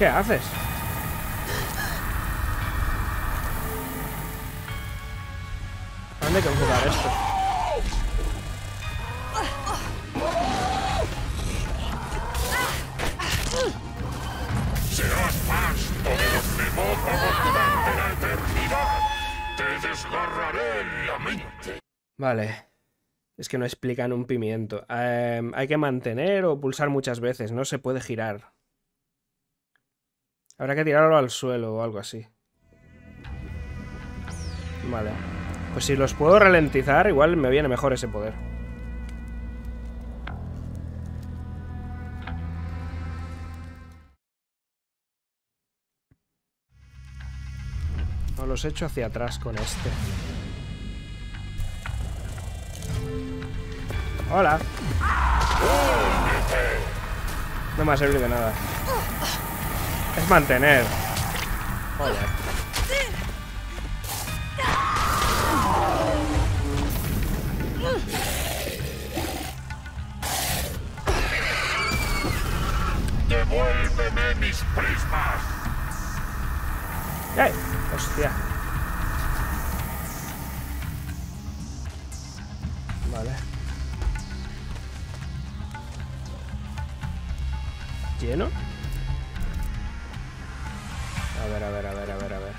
¿Qué haces? ¿Dónde hay que enfocar esto? Serás pasto de los demófagos durante la eternidad. Te desgarraré la mente. Vale. Es que no explican un pimiento. Em, hay que mantener o pulsar muchas veces. No se puede girar. Habrá que tirarlo al suelo o algo así. Vale. Pues si los puedo ralentizar, igual me viene mejor ese poder. No los echo hacia atrás con este. Hola. No me ha servido de nada. Es mantener. Joder. Devuélveme mis prismas. ¡Ay! Hostia. Vale. ¿Lleno? A ver, a ver, a ver, a ver, a ver.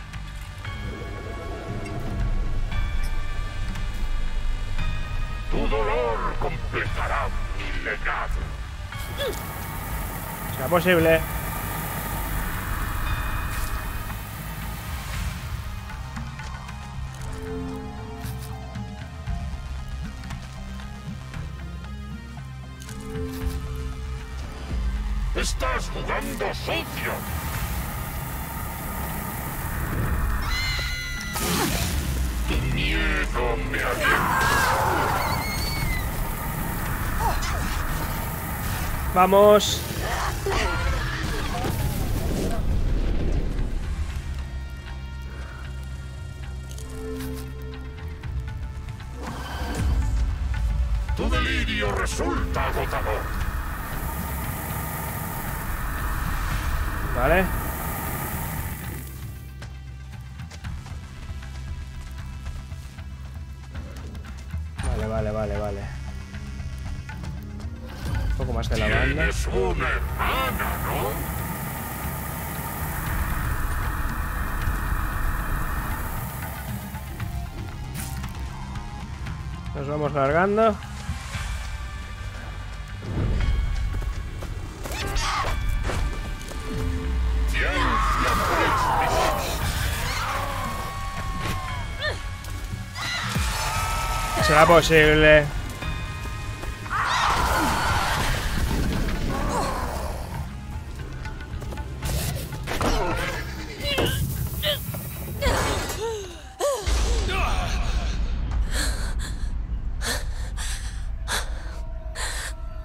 Tu dolor completará mi legado. Posible. Estás jugando socio. Tu miedo me alienta. Vamos. Tu delirio resulta agotador. Vale. Vale, vale, vale. Un poco más de la banda. Una hermana, ¿no? Nos vamos largando. será posible.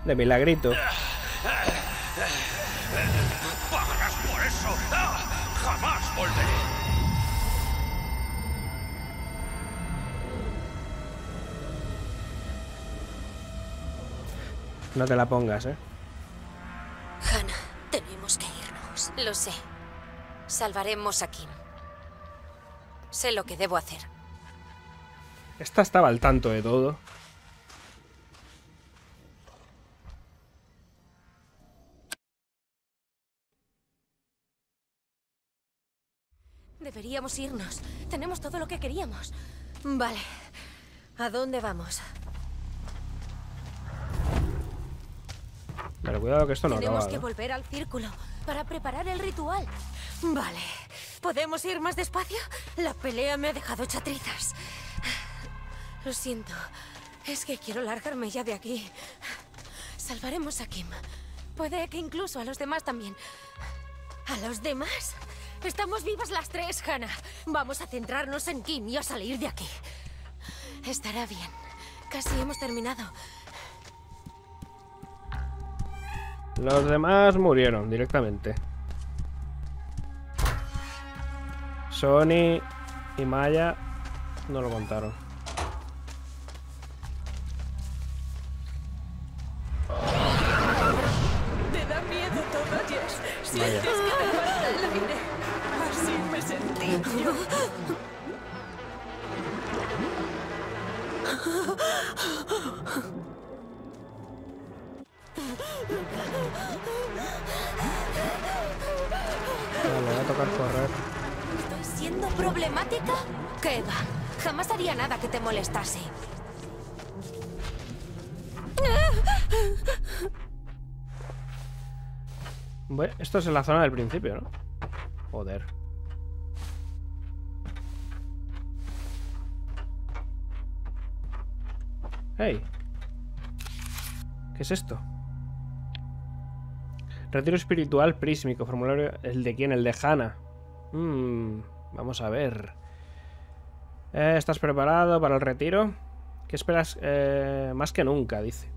De milagrito. No te la pongas, ¿eh? Hannah, tenemos que irnos. Lo sé. Salvaremos a Kim. Sé lo que debo hacer. Esta estaba al tanto de todo. Deberíamos irnos. Tenemos todo lo que queríamos. Vale. ¿A dónde vamos? Pero cuidado que esto no Tenemos acaba. que ¿no? volver al círculo para preparar el ritual. Vale. ¿Podemos ir más despacio? La pelea me ha dejado hecha trizas. Lo siento. Es que quiero largarme ya de aquí. Salvaremos a Kim. Puede que incluso a los demás también. ¿A los demás? Estamos vivas las tres, Hannah. Vamos a centrarnos en Kim y a salir de aquí. Estará bien. Casi hemos terminado. Los demás murieron directamente. Sony y Maya no lo contaron. Problemática? ¿Qué va? Jamás haría nada que te molestase. Bueno, esto es en la zona del principio, ¿no? Joder. ¡Hey! ¿Qué es esto? Retiro espiritual prísmico. Formulario. ¿El de quién? El de Hannah. Mm, vamos a ver. Eh, ¿Estás preparado para el retiro? ¿Qué esperas? Eh, más que nunca, dice.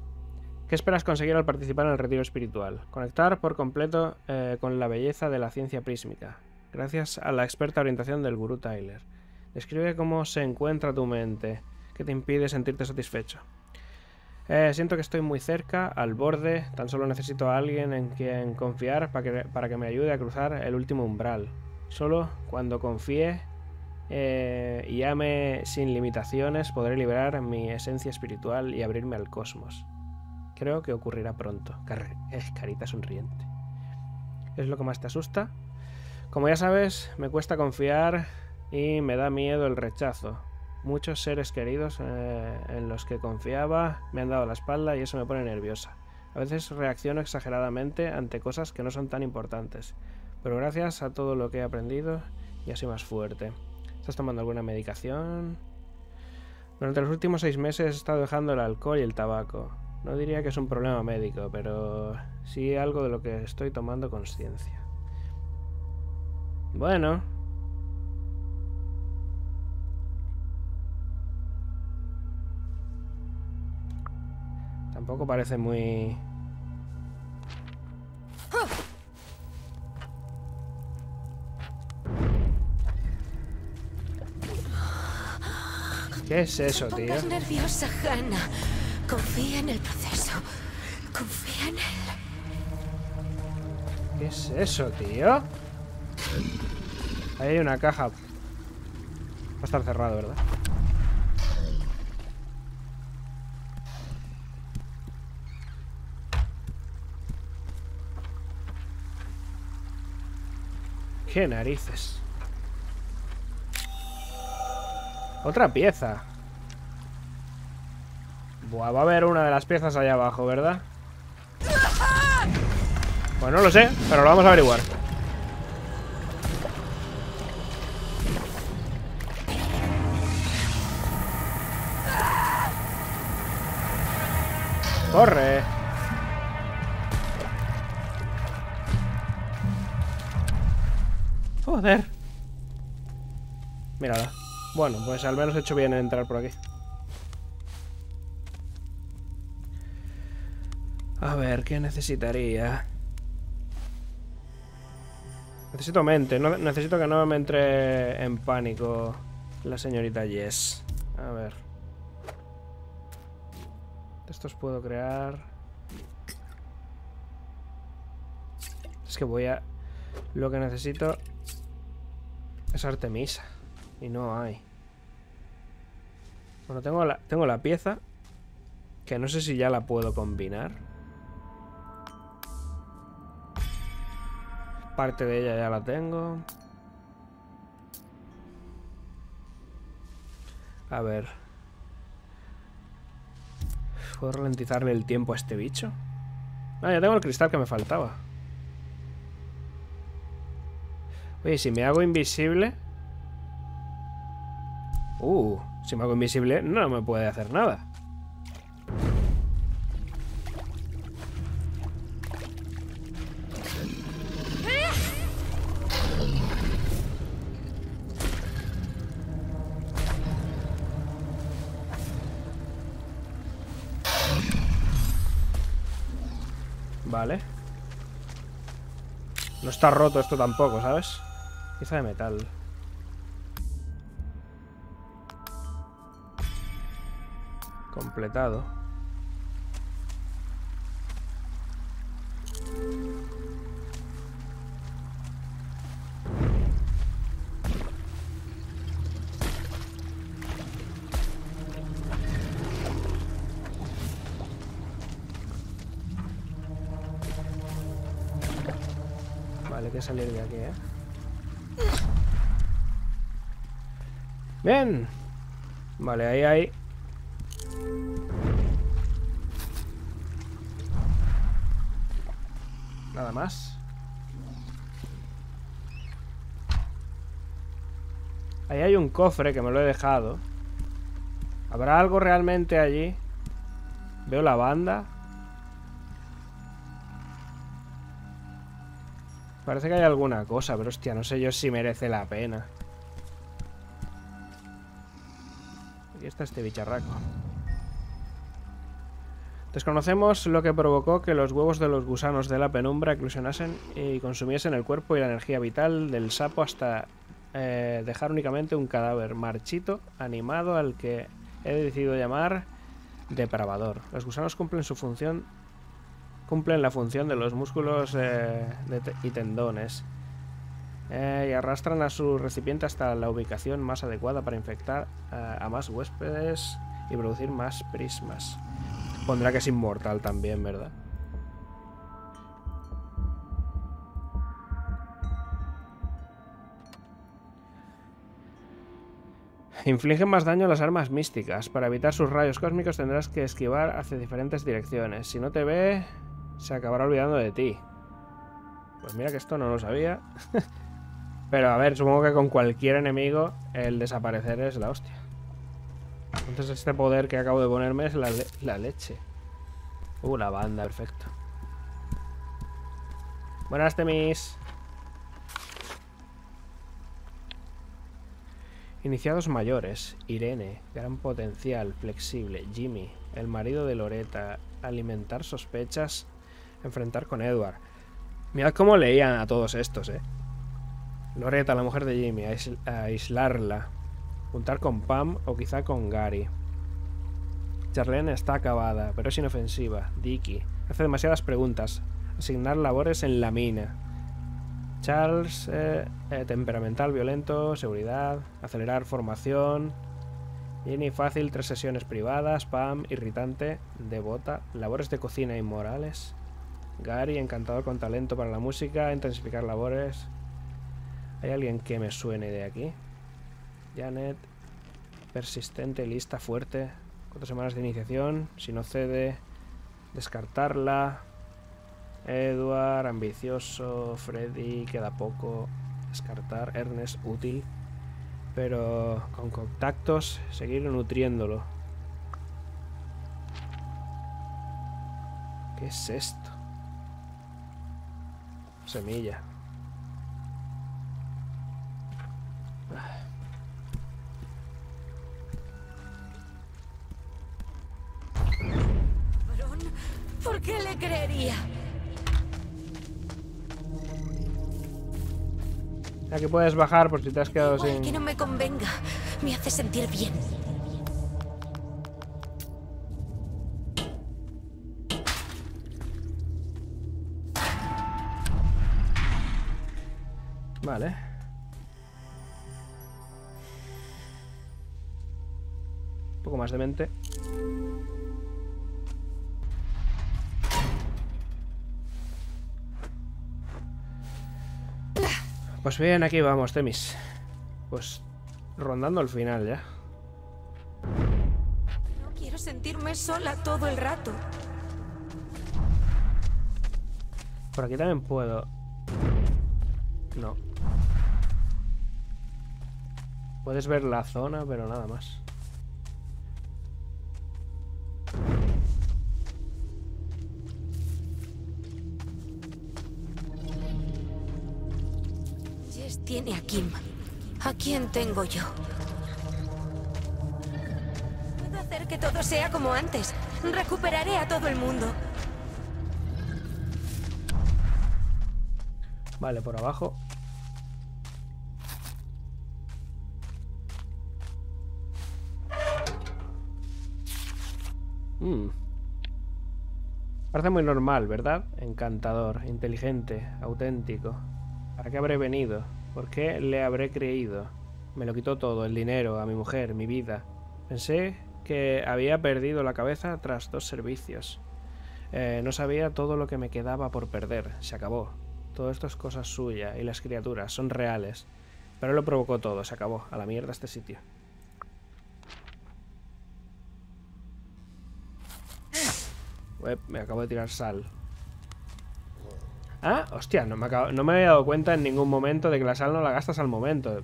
¿Qué esperas conseguir al participar en el retiro espiritual? Conectar por completo eh, con la belleza de la ciencia prísmica. Gracias a la experta orientación del gurú Tyler. Describe cómo se encuentra tu mente. ¿Qué te impide sentirte satisfecho? Eh, siento que estoy muy cerca, al borde. Tan solo necesito a alguien en quien confiar para que, para que me ayude a cruzar el último umbral. Solo cuando confíe eh, y ame sin limitaciones podré liberar mi esencia espiritual y abrirme al cosmos. Creo que ocurrirá pronto. Carita sonriente. ¿Es lo que más te asusta? Como ya sabes, me cuesta confiar y me da miedo el rechazo. Muchos seres queridos eh, en los que confiaba me han dado la espalda y eso me pone nerviosa. A veces reacciono exageradamente ante cosas que no son tan importantes, pero gracias a todo lo que he aprendido ya soy más fuerte. ¿Estás tomando alguna medicación? Durante los últimos seis meses he estado dejando el alcohol y el tabaco. No diría que es un problema médico, pero sí algo de lo que estoy tomando conciencia. Bueno. Tampoco parece muy... ¿Qué es eso, No tío? pongas nerviosa, Hannah. Confía en el proceso. Confía en él. ¿Qué es eso, tío? Ahí hay una caja. Va a estar cerrado, ¿verdad? ¿Qué narices? Otra pieza. Buah, va a haber una de las piezas allá abajo, ¿verdad? Pues no lo sé, pero lo vamos a averiguar. ¡Corre! Joder. Mírala. Bueno, pues al menos he hecho bien en entrar por aquí. A ver, ¿qué necesitaría? Necesito mente, no, necesito que no me entre en pánico la señorita Yes. A ver. Estos puedo crear. Es que voy a... Lo que necesito es Artemisa. Y no hay. Bueno, tengo la, tengo la pieza. Que no sé si ya la puedo combinar. Parte de ella ya la tengo. A ver. ¿Puedo ralentizarle el tiempo a este bicho? Ah, ya tengo el cristal que me faltaba. Oye, si me hago invisible... Uh, si me hago invisible no me puede hacer nada. Vale. No está roto esto tampoco, ¿sabes? Pieza de metal. Completado. Vale, que salir de aquí, ¿eh? Bien. Vale, ahí hay... Nada más. Ahí hay un cofre que me lo he dejado. ¿Habrá algo realmente allí? Veo la banda. Parece que hay alguna cosa, pero hostia, no sé yo si merece la pena. Y está este bicharraco. Desconocemos lo que provocó que los huevos de los gusanos de la penumbra eclosionasen y consumiesen el cuerpo y la energía vital del sapo hasta eh, dejar únicamente un cadáver marchito, animado, al que he decidido llamar depravador. Los gusanos cumplen su función cumplen la función de los músculos eh, y tendones eh, y arrastran a su recipiente hasta la ubicación más adecuada para infectar a más huéspedes y producir más prismas. Pondrá que es inmortal también, ¿verdad? Infligen más daño a las armas místicas. Para evitar sus rayos cósmicos tendrás que esquivar hacia diferentes direcciones. Si no te ve, se acabará olvidando de ti. Pues mira que esto no lo sabía. Pero a ver, supongo que con cualquier enemigo el desaparecer es la hostia. Entonces este poder que acabo de ponerme es la, le- la leche. Uh, la banda, perfecto. Buenas, Temis. Iniciados mayores. Irene, gran potencial, flexible. Jimmy, el marido de Loreta. Alimentar sospechas. Enfrentar con Edward. Mirad cómo leían a todos estos, eh. Loreta, la mujer de Jimmy. ais- aislarla. Juntar con Pam o quizá con Gary. Charlene está acabada, pero es inofensiva. Dicky. Hace demasiadas preguntas. Asignar labores en la mina. Charles, eh, eh, temperamental, violento, seguridad, acelerar formación. Jenny, fácil, tres sesiones privadas. Pam, irritante, devota, labores de cocina inmorales. Gary, encantador con talento para la música, intensificar labores. ¿Hay alguien que me suene de aquí? Janet, persistente, lista, fuerte. Cuatro semanas de iniciación. Si no cede, descartarla. Edward, ambicioso. Freddy, queda poco. Descartar. Ernest, útil. Pero con contactos, seguir nutriéndolo. ¿Qué es esto? Semilla. Creería? Aquí puedes bajar por si te has quedado Igual sin... que no me convenga. Me hace sentir bien. Vale. Un poco más de mente. Pues bien, aquí vamos, Temis. Pues rondando el final ya. No quiero sentirme sola todo el rato. Por aquí también puedo. No. Puedes ver la zona, pero nada más. Tiene a Kim. ¿A quién tengo yo? Puedo hacer que todo sea como antes. Recuperaré a todo el mundo. Vale, por abajo. Mm. Parece muy normal, ¿verdad? Encantador, inteligente, auténtico. ¿Para qué habré venido? ¿Por qué le habré creído? Me lo quitó todo, el dinero, a mi mujer, mi vida. Pensé que había perdido la cabeza tras dos servicios. Eh, no sabía todo lo que me quedaba por perder. Se acabó. Todo esto es cosa suya y las criaturas son reales. Pero lo provocó todo, se acabó. A la mierda este sitio. Uep, me acabo de tirar sal. Ah, hostia, no me, acabo- no me había dado cuenta en ningún momento de que la sal no la gastas al momento.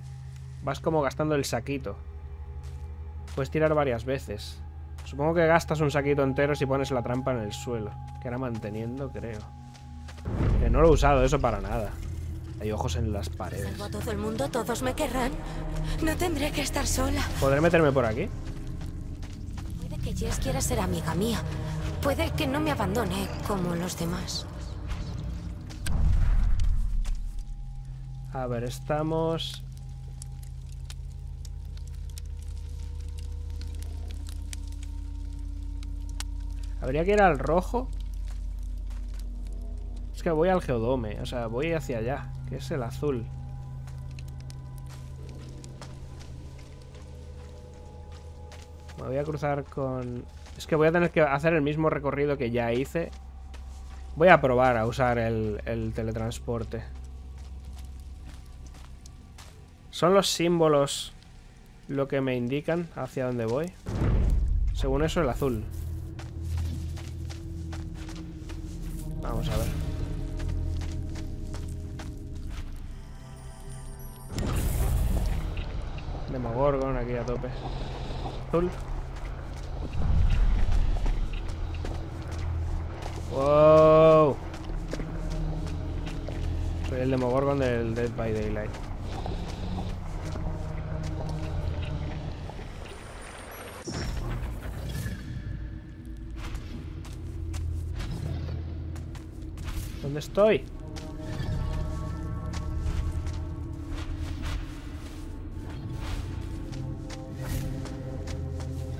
Vas como gastando el saquito. Puedes tirar varias veces. Supongo que gastas un saquito entero si pones la trampa en el suelo. Que era manteniendo, creo. Que no lo he usado eso para nada. Hay ojos en las paredes. Salvo todo el mundo, todos me querrán. No tendré que estar sola. ¿Podré meterme por aquí? Puede que Jess quiera ser amiga mía. Puede que no me abandone como los demás. A ver, estamos... Habría que ir al rojo. Es que voy al geodome, o sea, voy hacia allá, que es el azul. Me voy a cruzar con... Es que voy a tener que hacer el mismo recorrido que ya hice. Voy a probar a usar el, el teletransporte. ¿Son los símbolos lo que me indican hacia dónde voy? Según eso, el azul. Vamos a ver. Demogorgon aquí a tope. Azul. Wow. Soy el Demogorgon del Dead by Daylight. ¿Dónde estoy?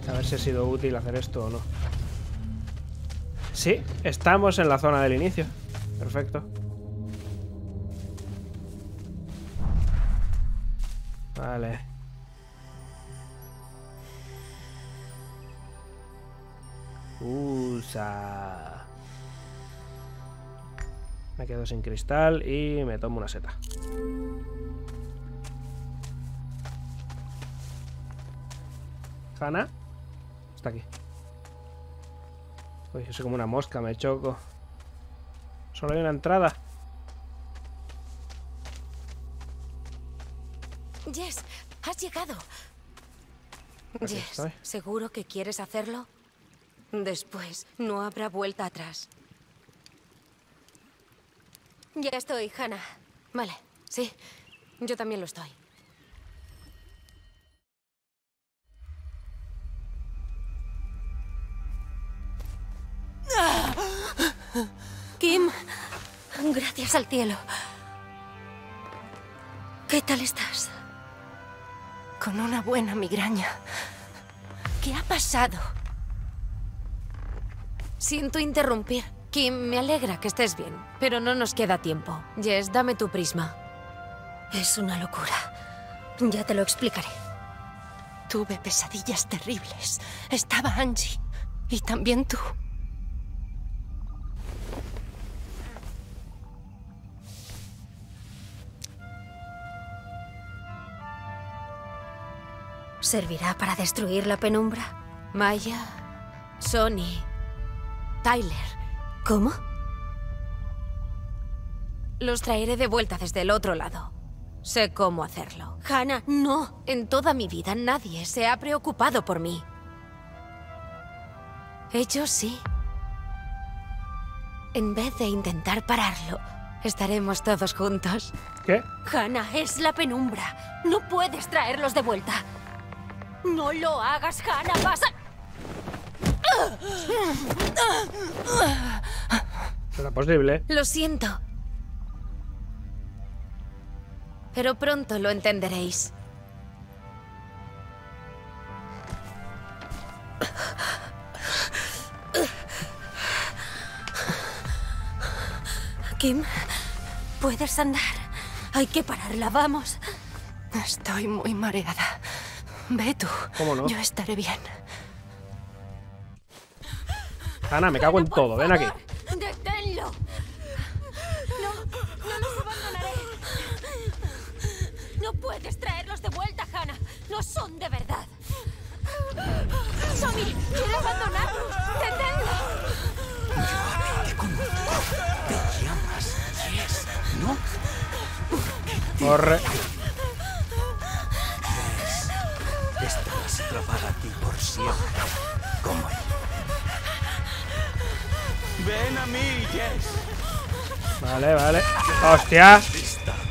A ver si ha sido útil hacer esto o no. Sí, estamos en la zona del inicio. Perfecto. Vale. Usa. Me quedo sin cristal y me tomo una seta. ¿Hanna? Está aquí. Uy, yo soy como una mosca, me choco. Solo hay una entrada. Jess, has llegado. Aquí Jess, estoy. ¿seguro que quieres hacerlo? Después no habrá vuelta atrás. Ya estoy, Hannah. Vale, sí. Yo también lo estoy. Kim, gracias al cielo. ¿Qué tal estás? Con una buena migraña. ¿Qué ha pasado? Siento interrumpir. Kim, me alegra que estés bien, pero no nos queda tiempo. Jess, dame tu prisma. Es una locura. Ya te lo explicaré. Tuve pesadillas terribles. Estaba Angie. Y también tú. ¿Servirá para destruir la penumbra? Maya, Sonny, Tyler. ¿Cómo? Los traeré de vuelta desde el otro lado. Sé cómo hacerlo. Hannah, no. En toda mi vida nadie se ha preocupado por mí. Ellos sí. En vez de intentar pararlo, estaremos todos juntos. ¿Qué? Hannah, es la penumbra. No puedes traerlos de vuelta. No lo hagas, Hannah. Vas a... ¿Será posible? Lo siento. Pero pronto lo entenderéis. Kim, puedes andar. Hay que pararla, vamos. Estoy muy mareada. Ve tú. ¿Cómo no? Yo estaré bien. Ana, me cago en todo. Ven aquí. ¡Deténlo! No, no los abandonaré. No puedes traerlos de vuelta, Hannah. No son de verdad. Tommy, quiere abandonarlos. ¡Deténlo! Te llamas Jess, ¿no? Corre. Estarás atrapada aquí por siempre. Como él. Ven a mí, Jess. Vale, vale. ¡Hostia!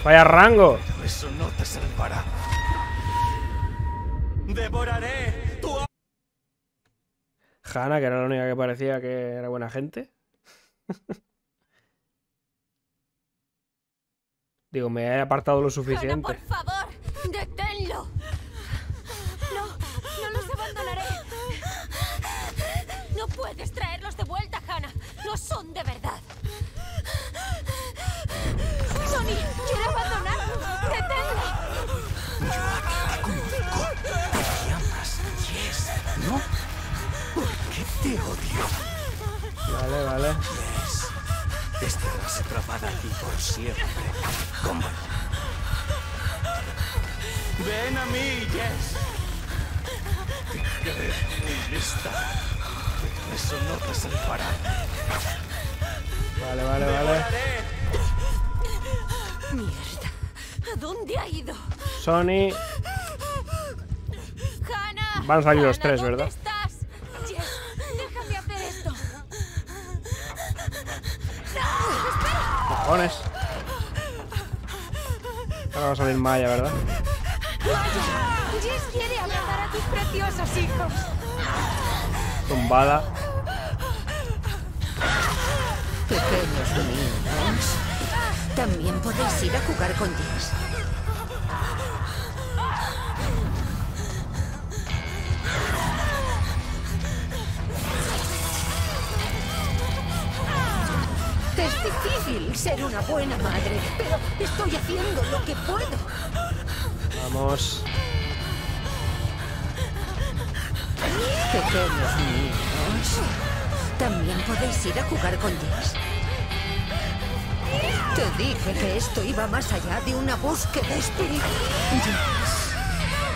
¡Vaya rango! Eso no te salvará. Devoraré tu Hanna, que era la única que parecía que era buena gente. Digo, me he apartado lo suficiente. por favor, deténlo. No, no los abandonaré. No puedes traerlos de vuelta. No son de verdad. Sonny, quiere abandonarlos. Deténlo. Te llamas Jess, ¿no? ¿Por qué te odio? Vale, vale. Jess, estarás atrapada aquí por siempre. Como él. Ven a mí, Jess. Lista. Eso no te salvará. Vale, vale, vale. Mierda. ¿A dónde ha ido? Sony. Hannah. Van a salir los Hannah, tres, ¿dónde ¿verdad? estás? Jess, déjame hacer esto. Cojones. Ahora va a salir Maya, ¿verdad? Jess quiere abrazar a tus preciosos hijos. Tumbada. Pequeños niños. También podéis ir a jugar con Jess. Es difícil ser una buena madre, pero estoy haciendo lo que puedo. Vamos. Pequeños niños. También podéis ir a jugar con Jess. Te dije que esto iba más allá de una búsqueda espiritual. Jess,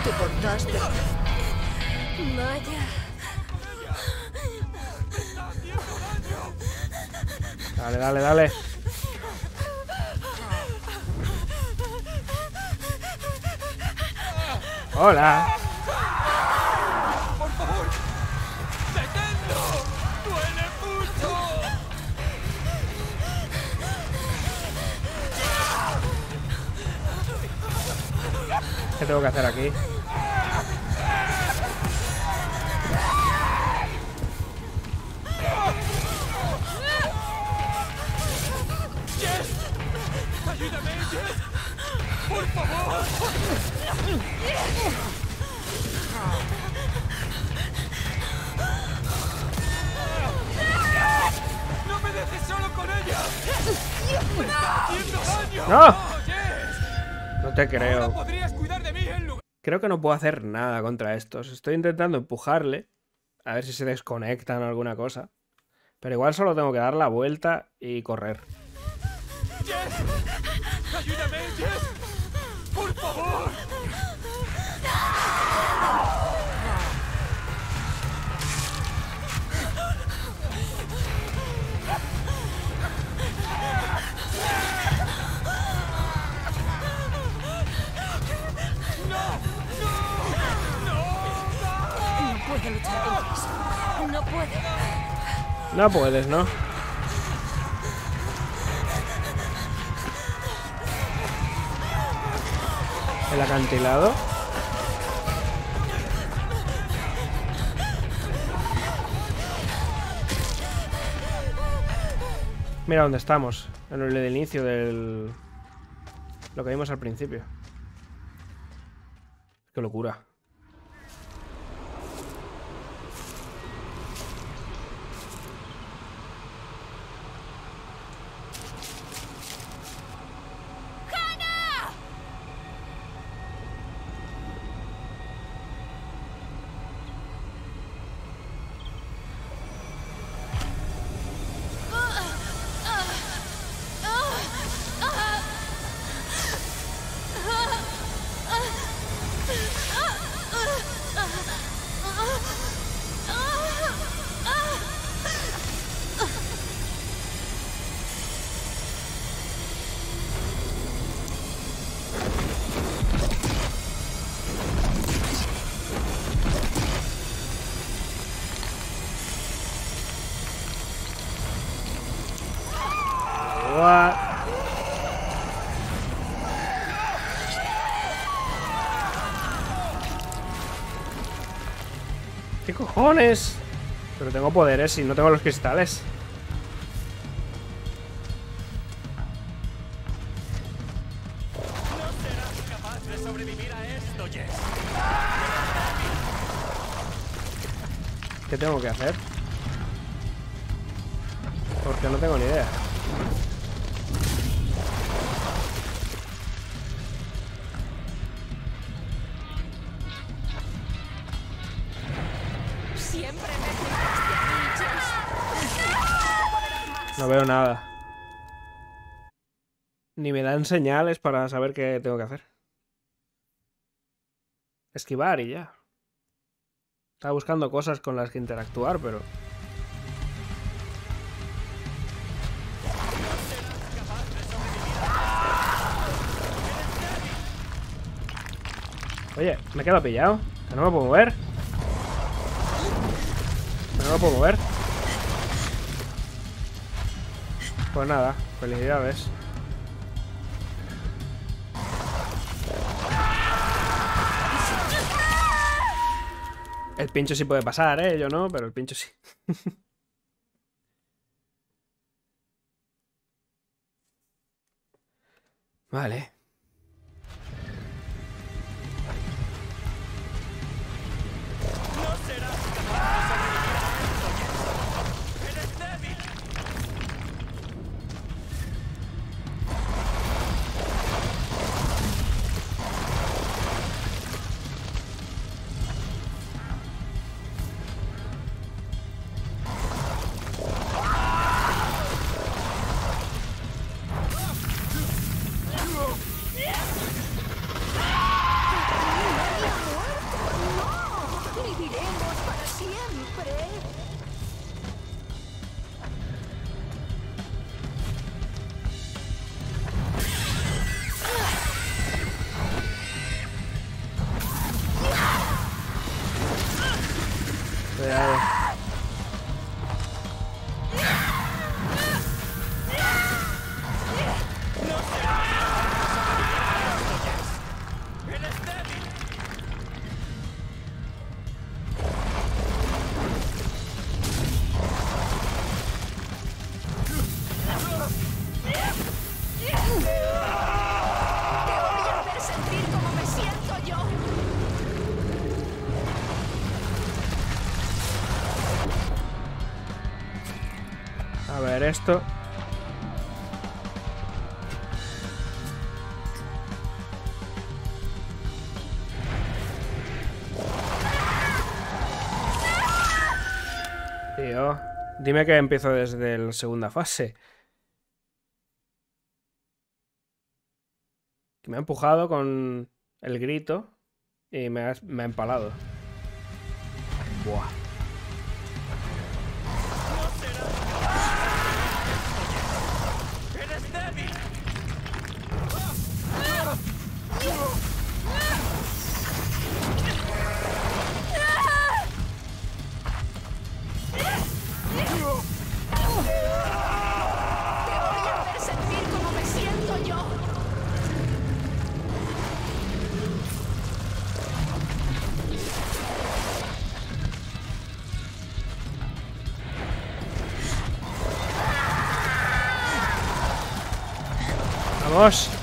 te portaste. Maya. Dale, dale, dale. Hola. tengo que hacer aquí? ¡Por favor! ¡No me dejes solo con ella! Haciendo daño! ¡No! No te creo. Creo que no puedo hacer nada contra estos. Estoy intentando empujarle. A ver si se desconectan o alguna cosa. Pero igual solo tengo que dar la vuelta y correr. No puedo. No puedes, ¿no? El acantilado. Mira dónde estamos. En el inicio del... Lo que vimos al principio. Qué locura. Pero tengo poderes y no tengo los cristales. ¿Qué tengo que hacer? Porque no tengo ni idea. Veo nada. Ni me dan señales para saber qué tengo que hacer. Esquivar y ya. Estaba buscando cosas con las que interactuar, pero... Oye, me quedo pillado. Que no me puedo mover. Que no me puedo mover. Pues nada, felicidades. El pincho sí puede pasar, ¿eh? Yo no, pero el pincho sí. vale. Esto. Dime que empiezo desde la segunda fase. Que me ha empujado con el grito y me ha, me ha empalado. Buah. ¡Vamos!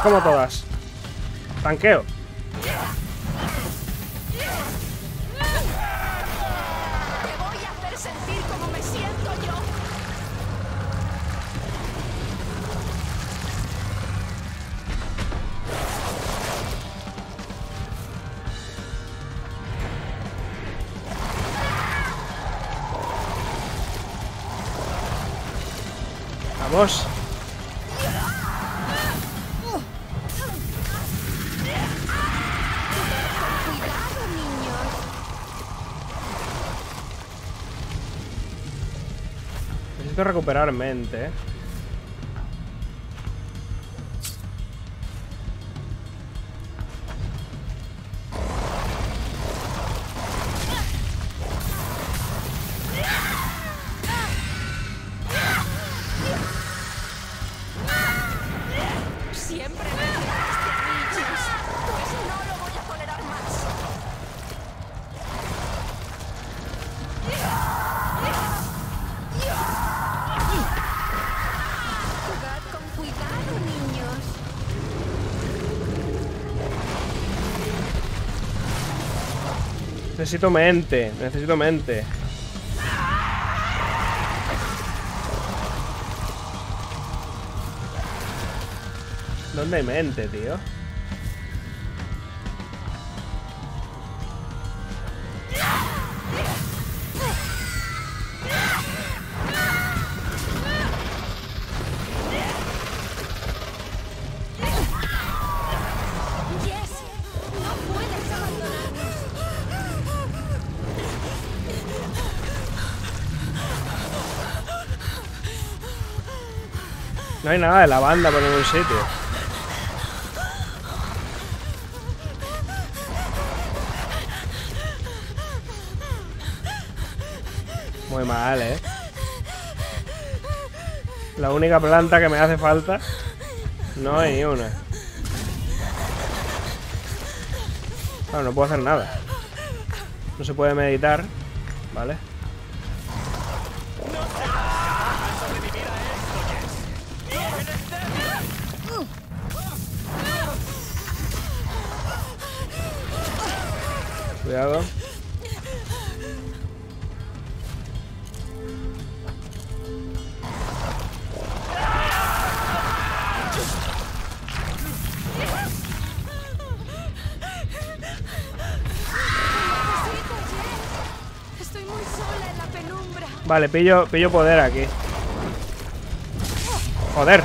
Como todas. Tanqueo. Necesito Necesito mente, necesito mente. ¿Dónde hay mente, tío? No hay nada de la banda por ningún sitio. Muy mal, ¿eh? La única planta que me hace falta no hay ni una. Claro, no puedo hacer nada. No se puede meditar, Vale, pillo, pillo poder aquí. Joder.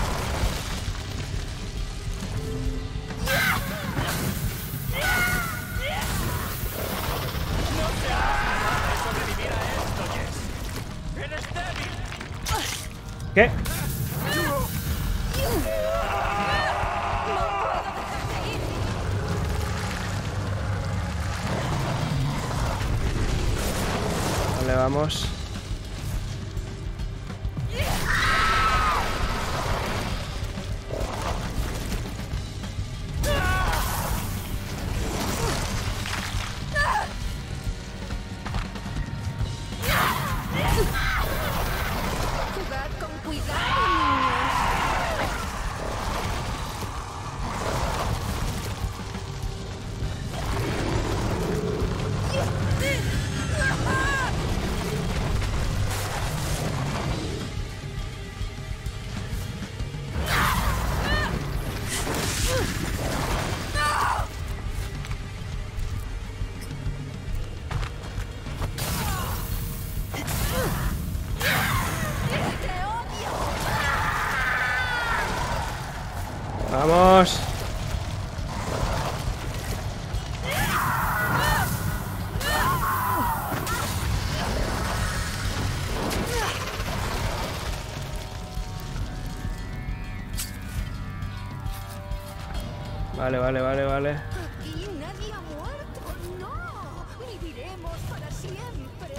Vale, vale, vale, vale. Aquí nadie ha muerto. No. Viviremos para siempre.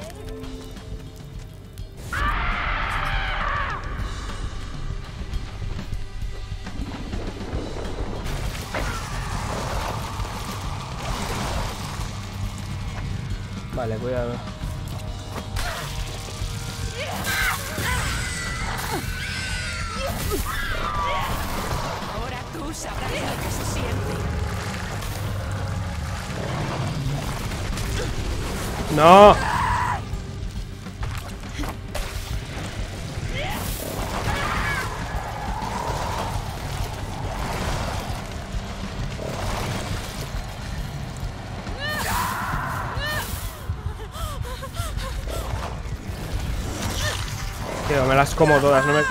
Vale, cuidado. Todas, no me...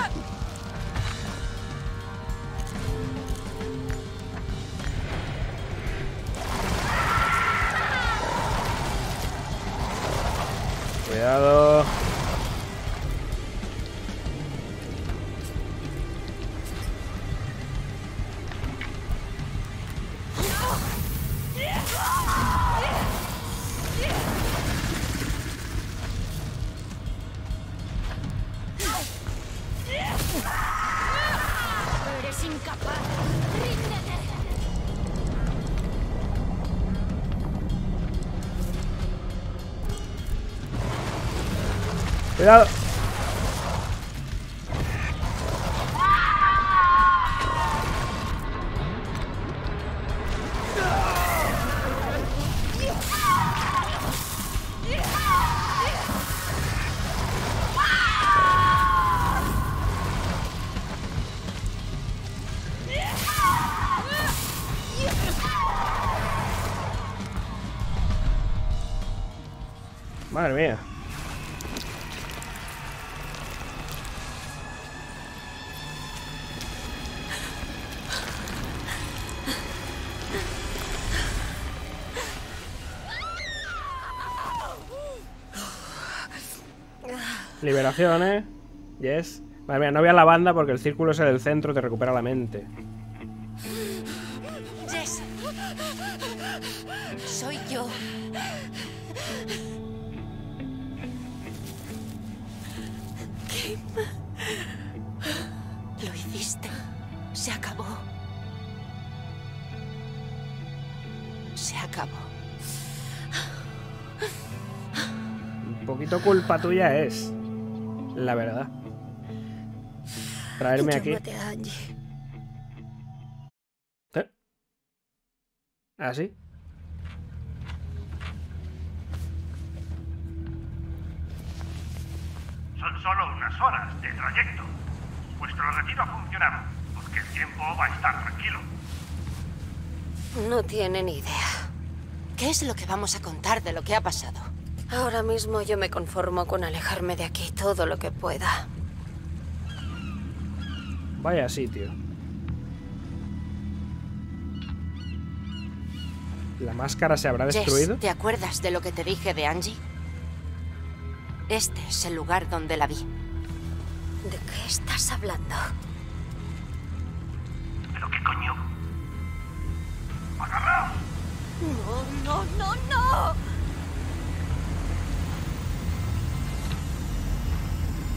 Madre mía. Liberación, ¿eh? Yes. Madre mía, no a la banda porque el círculo es el centro, te recupera la mente. Tuya es. La verdad. Traerme aquí. ¿Eh? ¿Ah, sí? Son solo unas horas de trayecto. Vuestro retiro ha funcionado, porque el tiempo va a estar tranquilo. No tiene ni idea. ¿Qué es lo que vamos a contar de lo que ha pasado? Ahora mismo yo me conformo con alejarme de aquí todo lo que pueda. Vaya sitio. ¿La máscara se habrá Jess, destruido? ¿te acuerdas de lo que te dije de Angie? Este es el lugar donde la vi. ¿De qué estás hablando? ¿Pero qué coño? ¡Agarraos! No, no, no, no.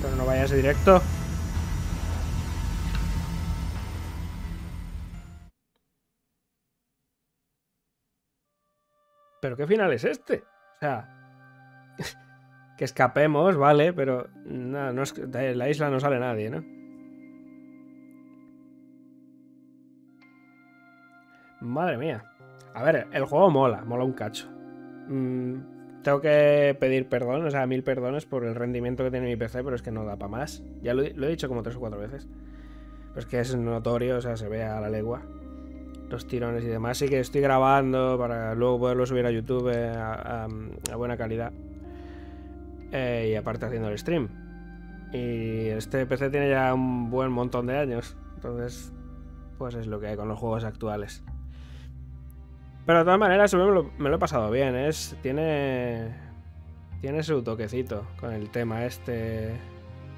Pero no vayas directo. ¿Pero qué final es este? O sea... que escapemos, vale, pero... Nada, no es, la isla no sale nadie, ¿no? Madre mía. A ver, el juego mola, mola un cacho. Mm, tengo que pedir perdón, o sea, mil perdones por el rendimiento que tiene mi PC, pero es que no da para más. Ya lo, he- dicho como tres o cuatro veces. Pero es que es notorio, o sea, se ve a la legua. Los tirones y demás. Sí que estoy grabando para luego poderlo subir a YouTube eh, a buena calidad. Eh, y aparte haciendo el stream. Y este PC tiene ya un buen montón de años. Entonces, pues es lo que hay con los juegos actuales. Pero de todas maneras, me lo, me lo he pasado bien. Es, tiene, tiene su toquecito con el tema este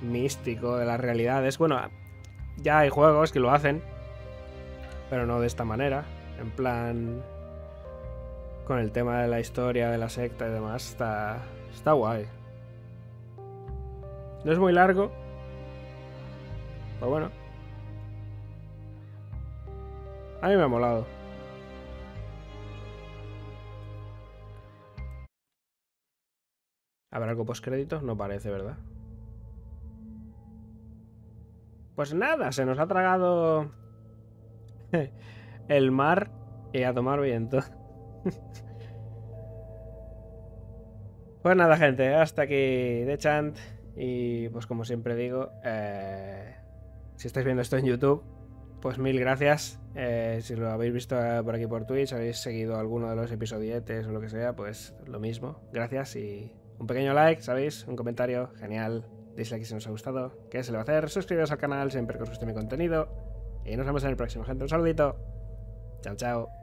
místico de las realidades. Bueno, ya hay juegos que lo hacen, pero no de esta manera. En plan. Con el tema de la historia, de la secta y demás. Está. Está guay. No es muy largo. Pero bueno. A mí me ha molado. ¿Habrá algo postcréditos? No parece, ¿verdad? Pues nada, se nos ha tragado el mar y a tomar viento. pues nada, gente, hasta aquí de Chant. Y pues como siempre digo, eh, si estáis viendo esto en YouTube, pues mil gracias. Eh, si lo habéis visto por aquí por Twitch, habéis seguido alguno de los episodietes o lo que sea, pues lo mismo. Gracias y un pequeño like, ¿sabéis? Un comentario, genial. Dislike si os ha gustado. ¿Qué se le va a hacer? Suscribiros al canal siempre que os guste mi contenido. Y nos vemos en el próximo, gente. Un saludito. Chao, chao.